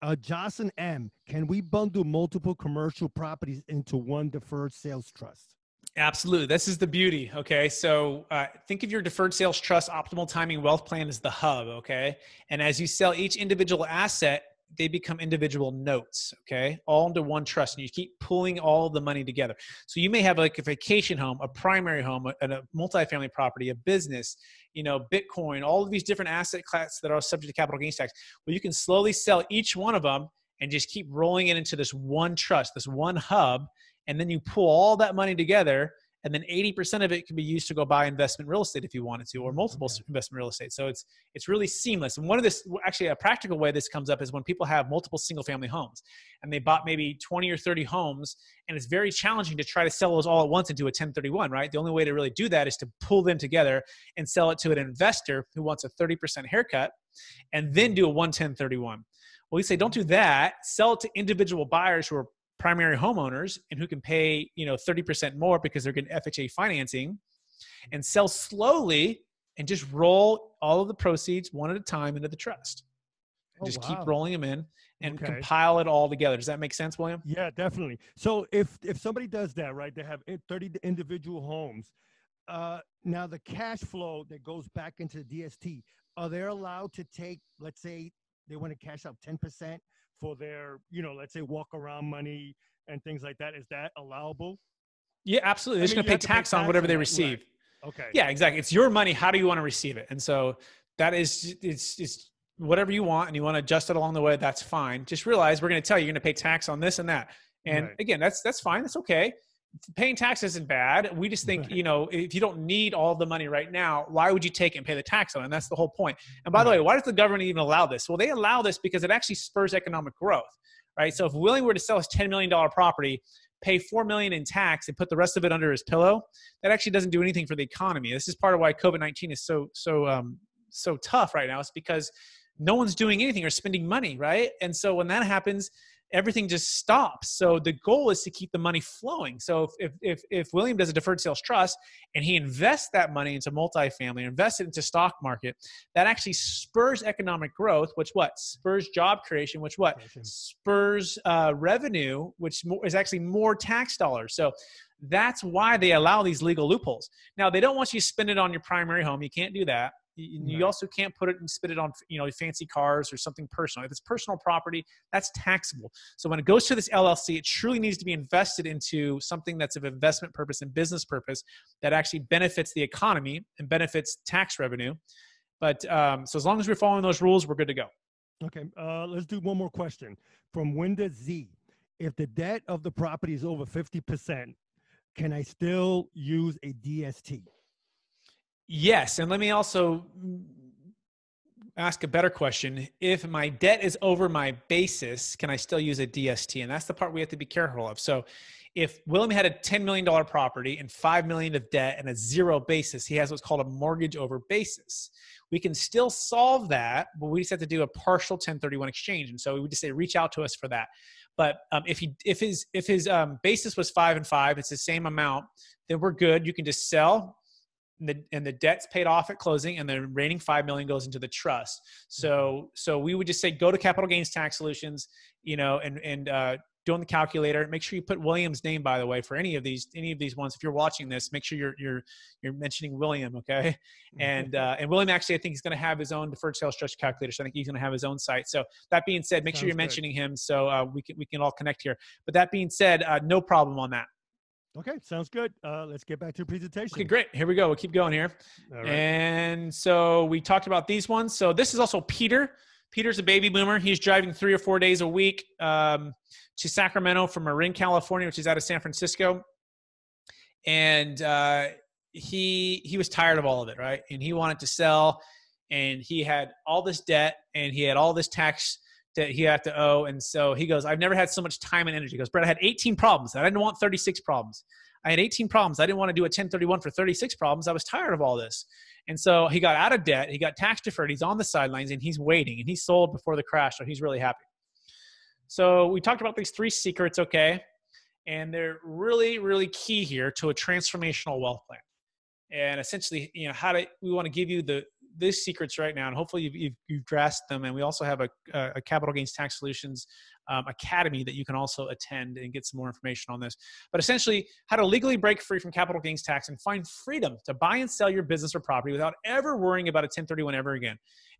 uh, Jocelyn M. Can we bundle multiple commercial properties into one deferred sales trust? Absolutely. This is the beauty. Okay. So uh, think of your deferred sales trust optimal timing wealth plan as the hub. Okay. And as you sell each individual asset, they become individual notes, okay, all into one trust, and you keep pulling all the money together. So you may have like a vacation home, a primary home, a, a multifamily property, a business, you know, Bitcoin, all of these different asset classes that are subject to capital gains tax. Well, you can slowly sell each one of them and just keep rolling it into this one trust, this one hub, and then you pull all that money together and then 80% of it can be used to go buy investment real estate if you wanted to or mm-hmm. multiple okay. investment real estate. So it's it's really seamless. And one of this actually a practical way this comes up is when people have multiple single family homes and they bought maybe 20 or 30 homes and it's very challenging to try to sell those all at once into a 1031 right? The only way to really do that is to pull them together and sell it to an investor who wants a 30% haircut and then do a 11031 well, we say don't do that. Sell it to individual buyers who are primary homeowners and who can pay you know 30% more because they're getting FHA financing and sell slowly and just roll all of the proceeds one at a time into the trust. And oh, just wow. keep rolling them in and okay. compile it all together. Does that make sense, William? Yeah, definitely. So if if somebody does that, right, they have 30 individual homes. Uh, now the cash flow that goes back into the DST, are they allowed to take, let's say, they want to cash out 10% for their, you know, let's say walk around money and things like that. Is that allowable? Yeah, absolutely. They're just going to pay tax on whatever they receive. Right. Okay. Yeah, exactly. It's your money. How do you want to receive it? And so that is, it's, it's whatever you want and you want to adjust it along the way. That's fine. Just realize we're going to tell you, you're going to pay tax on this and that. And right. again, that's, that's fine. That's okay paying tax isn't bad. We just think, you know, if you don't need all the money right now, why would you take it and pay the tax on it? And that's the whole point. And by the way, why does the government even allow this? Well, they allow this because it actually spurs economic growth, right? So if William were to sell his $10 million property, pay 4 million in tax and put the rest of it under his pillow, that actually doesn't do anything for the economy. This is part of why COVID-19 is so, so, um, so tough right now. It's because no one's doing anything or spending money, right? And so when that happens, everything just stops. So the goal is to keep the money flowing. So if, if, if William does a deferred sales trust and he invests that money into multifamily, invests it into stock market, that actually spurs economic growth, which what? Spurs job creation, which what? Spurs uh, revenue, which is actually more tax dollars. So that's why they allow these legal loopholes. Now, they don't want you to spend it on your primary home. You can't do that. You, right. also can't put it and spit it on you know fancy cars or something personal. If it's personal property, that's taxable. So when it goes to this LLC, it truly needs to be invested into something that's of investment purpose and business purpose that actually benefits the economy and benefits tax revenue. But um, so as long as we're following those rules, we're good to go. Okay, uh, let's do one more question from Winda Z. If the debt of the property is over fifty percent, can I still use a DST? Yes. And let me also ask a better question. If my debt is over my basis, can I still use a DST? And that's the part we have to be careful of. So if William had a $10 million property and 5 million of debt and a zero basis, he has what's called a mortgage over basis. We can still solve that, but we just have to do a partial 1031 exchange. And so we would just say, reach out to us for that. But um, if he if his if his um, basis was five and five, it's the same amount, then we're good. You can just sell, and the, and the debt's paid off at closing and the remaining 5 million goes into the trust. So mm-hmm. so we would just say go to capital gains tax solutions you know and and uh, doing the calculator. Make sure you put william's name by the way for any of these any of these ones. If you're watching this make sure you're you're you're mentioning william okay? And uh, and william actually i think he's going to have his own deferred sales trust calculator so i think he's going to have his own site. So that being said make Sounds sure you're mentioning him so uh, we can we can all connect here. But that being said uh, no problem on that Okay, sounds good. Uh, let's get back to the presentation. Okay, great. Here we go. We'll keep going here. Right. And so we talked about these ones. So this is also Peter. Peter's a baby boomer. He's driving three or four days a week um, to Sacramento from Marin, California, which is out of San Francisco. And uh, he he was tired of all of it, right? And he wanted to sell, and he had all this debt, and he had all this tax that he had to owe. And so he goes, I've never had so much time and energy. He goes, Brett, I had 18 problems. I didn't want 36 problems. I had 18 problems. I didn't want to do a 1031 for 36 problems. I was tired of all this. And so he got out of debt. He got tax deferred. He's on the sidelines and he's waiting and he sold before the crash. So he's really happy. So we talked about these three secrets, okay? And they're really, really key here to a transformational wealth plan. And essentially, you know, how to, we want to give you the, these secrets right now, and hopefully you've, you've, you've grasped them. And we also have a, a capital gains tax solutions um, academy that you can also attend and get some more information on this. But essentially, how to legally break free from capital gains tax and find freedom to buy and sell your business or property without ever worrying about a 1031 ever again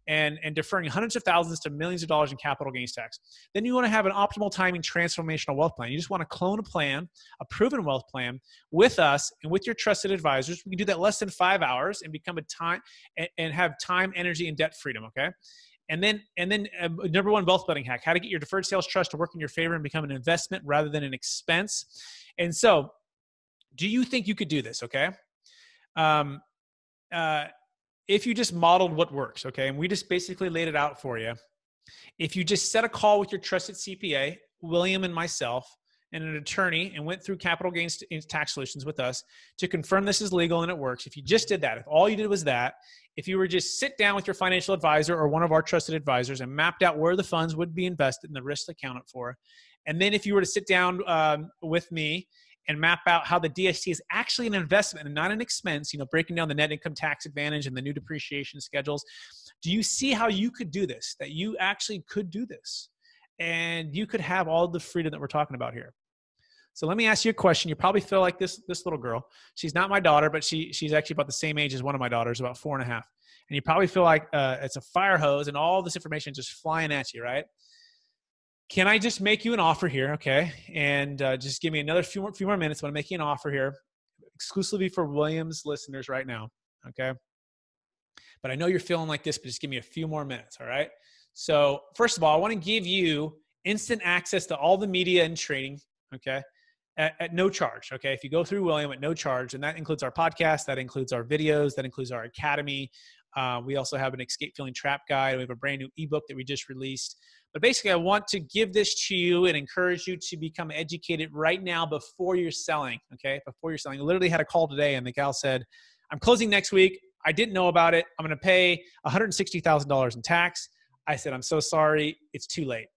and, and deferring hundreds of thousands to millions of dollars in capital gains tax. Then you want to have an optimal timing transformational wealth plan. You just want to clone a plan, a proven wealth plan with us and with your trusted advisors. We can do that less than five hours and become a time and, and have time, energy, and debt freedom. Okay. And then, and then uh, number one wealth building hack: how to get your deferred sales trust to work in your favor and become an investment rather than an expense. And so, do you think you could do this? Okay. Um, uh, if you just modeled what works, okay, and we just basically laid it out for you. If you just set a call with your trusted CPA, William and myself, and an attorney and went through capital gains tax solutions with us to confirm this is legal and it works. If you just did that, if all you did was that, if you were just sit down with your financial advisor or one of our trusted advisors and mapped out where the funds would be invested and the risks accounted for, and then if you were to sit down um, with me and map out how the DST is actually an investment and not an expense, you know, breaking down the net income tax advantage and the new depreciation schedules. Do you see how you could do this? That you actually could do this and you could have all the freedom that we're talking about here. So let me ask you a question. You probably feel like this this little girl. She's not my daughter, but she she's actually about the same age as one of my daughters, about four and a half. And you probably feel like uh, it's a fire hose and all this information just flying at you, right? Can I just make you an offer here? Okay. And uh, just give me another few more, few more minutes. I want to make you an offer here exclusively for Williams listeners right now. Okay. But I know you're feeling like this, but just give me a few more minutes. All right. So, first of all, I want to give you instant access to all the media and training. Okay. At, at, no charge. Okay. If you go through William at no charge, and that includes our podcast, that includes our videos, that includes our academy. Uh, we also have an escape feeling trap guide. We have a brand new ebook that we just released. But basically, I want to give this to you and encourage you to become educated right now before you're selling. Okay, before you're selling. I literally had a call today, and the gal said, "I'm closing next week. I didn't know about it. I'm going to pay $160,000 in tax." I said, "I'm so sorry. It's too late,"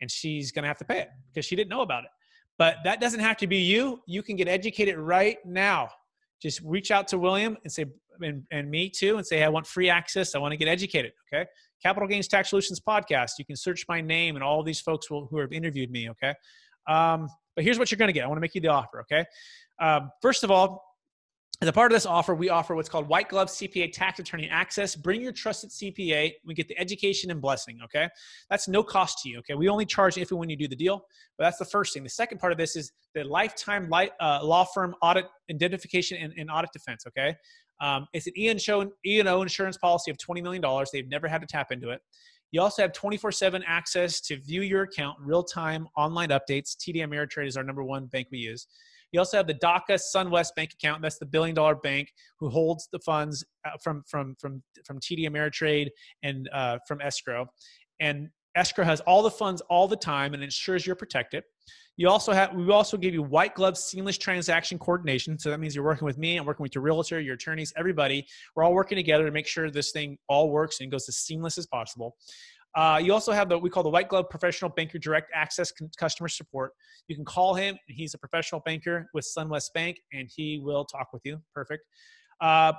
and she's going to have to pay it because she didn't know about it. But that doesn't have to be you. You can get educated right now. Just reach out to William and say, and, and me too, and say, I want free access. I want to get educated. Okay. Capital Gains Tax Solutions podcast. You can search my name and all these folks will, who have interviewed me. Okay. Um, but here's what you're going to get. I want to make you the offer. Okay. Um, first of all, as a part of this offer, we offer what's called white glove CPA tax attorney access. Bring your trusted CPA. We get the education and blessing. Okay. That's no cost to you. Okay. We only charge if and when you do the deal. But that's the first thing. The second part of this is the lifetime light, uh, law firm audit identification and, and audit defense. Okay. Um, it's an E&O insurance policy of $20 million. They've never had to tap into it. You also have 24 7 access to view your account, real time online updates. TD Ameritrade is our number one bank we use. You also have the DACA SunWest bank account. That's the billion dollar bank who holds the funds uh, from, from, from, from TD Ameritrade and uh, from escrow. And escrow has all the funds all the time and ensures you're protected. You also have we also give you white glove seamless transaction coordination. So that means you're working with me, I'm working with your realtor, your attorneys, everybody. We're all working together to make sure this thing all works and goes as seamless as possible. Uh, you also have what we call the white glove professional banker direct access customer support. You can call him. He's a professional banker with SunWest Bank, and he will talk with you. Perfect. Uh,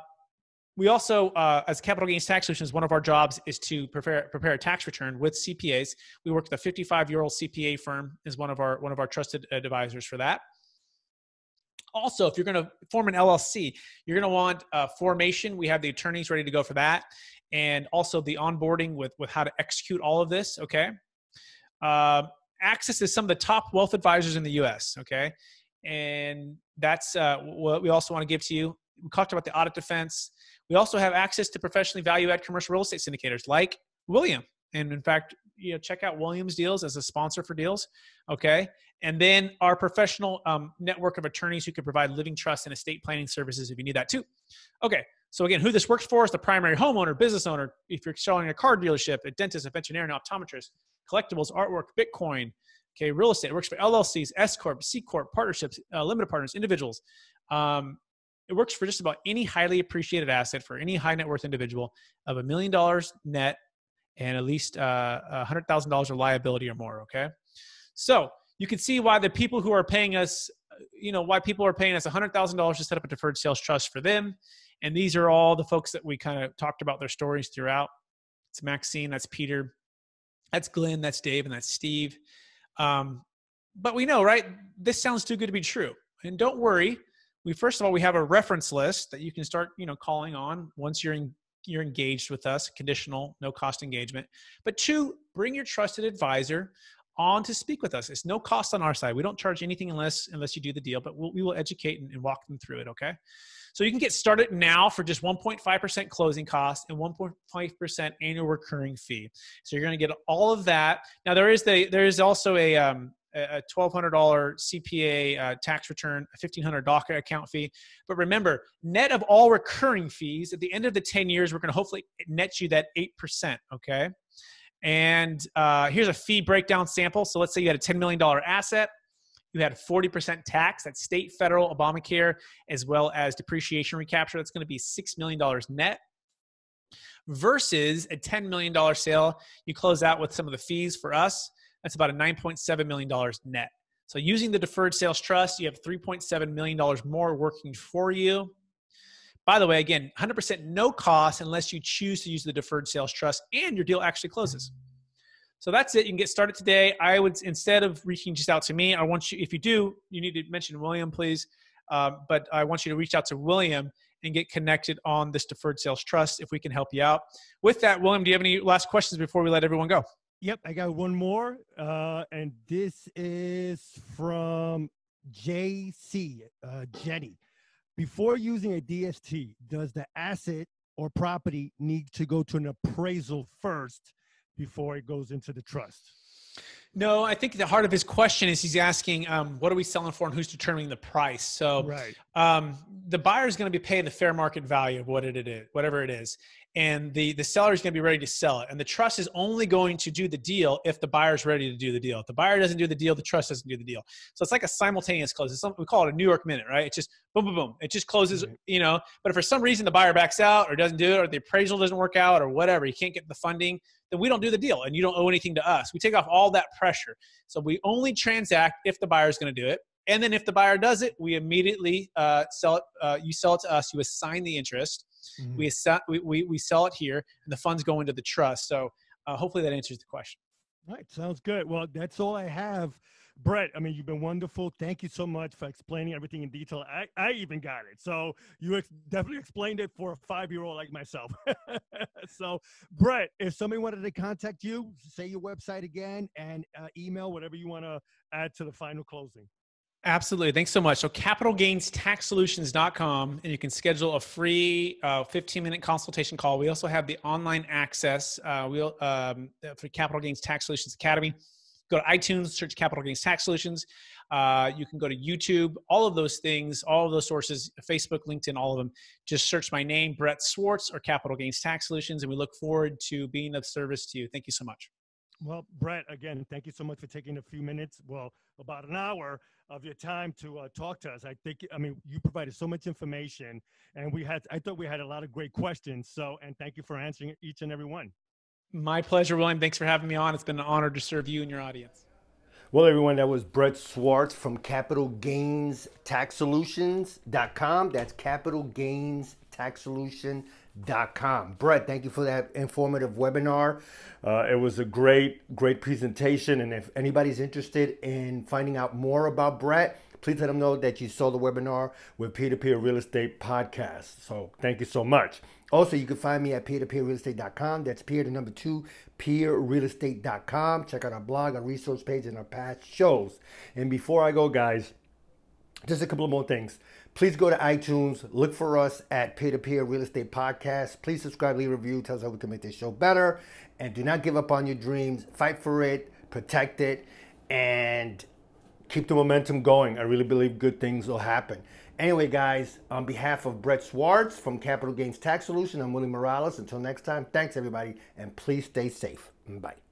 we also, uh, as Capital Gains Tax Solutions, one of our jobs is to prepare prepare a tax return with CPAs. We work with a 55 year old CPA firm is one of our one of our trusted advisors for that. Also, if you're going to form an LLC, you're going to want a formation. We have the attorneys ready to go for that, and also the onboarding with with how to execute all of this. Okay, uh, access to some of the top wealth advisors in the U.S. Okay, and that's uh, what we also want to give to you. We talked about the audit defense. We also have access to professionally value add commercial real estate syndicators like William. And in fact, you know, check out Williams Deals as a sponsor for deals. Okay. And then our professional um, network of attorneys who can provide living trust and estate planning services if you need that too. Okay. So again, who this works for is the primary homeowner, business owner. If you're selling a car dealership, a dentist, a veterinarian, optometrist, collectibles, artwork, Bitcoin, okay, real estate. It works for LLCs, S corp, C corp, partnerships, uh, limited partners, individuals. Um, it works for just about any highly appreciated asset for any high net worth individual of a million dollars net and at least uh, $100,000 of liability or more. Okay. So you can see why the people who are paying us, you know, why people are paying us $100,000 to set up a deferred sales trust for them. And these are all the folks that we kind of talked about their stories throughout. It's Maxine, that's Peter, that's Glenn, that's Dave, and that's Steve. Um, but we know, right? This sounds too good to be true. And don't worry. We first of all we have a reference list that you can start, you know, calling on once you're in, you're engaged with us, conditional, no cost engagement. But two, bring your trusted advisor on to speak with us. It's no cost on our side. We don't charge anything unless unless you do the deal, but we'll, we will educate and, and walk them through it. Okay. So you can get started now for just 1.5% closing cost and 1.5% annual recurring fee. So you're going to get all of that. Now there is the there is also a um, a $1,200 CPA uh, tax return, a $1,500 DACA account fee. But remember, net of all recurring fees, at the end of the 10 years, we're going to hopefully net you that 8%. Okay. And uh, here's a fee breakdown sample. So let's say you had a $10 million asset. You had 40% tax, that's state, federal, Obamacare, as well as depreciation recapture. That's going to be $6 million net versus a $10 million sale. You close out with some of the fees for us. That's about a $9.7 million net. So using the deferred sales trust, you have $3.7 million more working for you. By the way, again, 100% no cost unless you choose to use the deferred sales trust and your deal actually closes. So that's it. You can get started today. I would, instead of reaching just out to me, I want you, if you do, you need to mention William, please. Um, but I want you to reach out to William and get connected on this deferred sales trust if we can help you out. With that, William, do you have any last questions before we let everyone go? Yep, I got one more. Uh, and this is from JC, uh, Jenny. Before using a DST, does the asset or property need to go to an appraisal first before it goes into the trust? No, I think the heart of his question is he's asking, um, what are we selling for and who's determining the price? So right. um, the buyer is going to be paying the fair market value of what it is, whatever it is and the the seller is going to be ready to sell it. And the trust is only going to do the deal if the buyer is ready to do the deal. If the buyer doesn't do the deal the trust doesn't do the deal. So it's like a simultaneous close. It's something we call it a new york minute right? It's just boom boom boom. It just closes you know? But if for some reason the buyer backs out or doesn't do it or the appraisal doesn't work out or whatever you can't get the funding then we don't do the deal and you don't owe anything to us. We take off all that pressure. So we only transact if the buyer is going to do it. And then if the buyer does it we immediately uh, sell it uh, you sell it to us. You assign the interest Mm-hmm. We, sell, we, we, we sell it here, and the funds go into the trust. So uh, hopefully that answers the question. All right, sounds good. Well, that's all I have. Brett, I mean, you've been wonderful. Thank you so much for explaining everything in detail. I, I even got it. So you ex- definitely explained it for a five year old like myself. so, Brett, if somebody wanted to contact you, say your website again and uh, email, whatever you want to add to the final closing. Absolutely. Thanks so much. So capitalgainstaxsolutions.com and you can schedule a free uh, 15 minute consultation call. We also have the online access uh, we'll, um, for Capital Gains Tax Solutions Academy. Go to iTunes, search Capital Gains Tax Solutions. Uh, you can go to YouTube, all of those things, all of those sources, Facebook, LinkedIn, all of them. Just search my name, Brett Swarts or Capital Gains Tax Solutions, and we look forward to being of service to you. Thank you so much. Well, Brett, again, thank you so much for taking a few minutes, well, about an hour of your time to uh, talk to us. I think, I mean, you provided so much information, and we had, I thought we had a lot of great questions. So, and thank you for answering each and every one. My pleasure, William. Thanks for having me on. It's been an honor to serve you and your audience. Well, everyone, that was Brett Swarts from Capital Gains Tax Solutions.com. That's Capital Gains Tax Solution com. Brett, thank you for that informative webinar. Uh, it was a great, great presentation. And if anybody's interested in finding out more about Brett, please let them know that you saw the webinar with Peer to Peer Real Estate Podcast. So thank you so much. Also, you can find me at peer-to-peerrealestate.com. That's peer to number two, peerrealestate.com. Check out our blog, our resource page, and our past shows. And before I go, guys, just a couple of more things. Please go to iTunes, look for us at Peer to Peer Real Estate Podcast. Please subscribe, leave a review, tell us how we can make this show better. And do not give up on your dreams. Fight for it, protect it, and keep the momentum going. I really believe good things will happen. Anyway, guys, on behalf of Brett Swarts from Capital Gains Tax Solution, I'm Willie Morales. Until next time, thanks everybody, and please stay safe. Bye.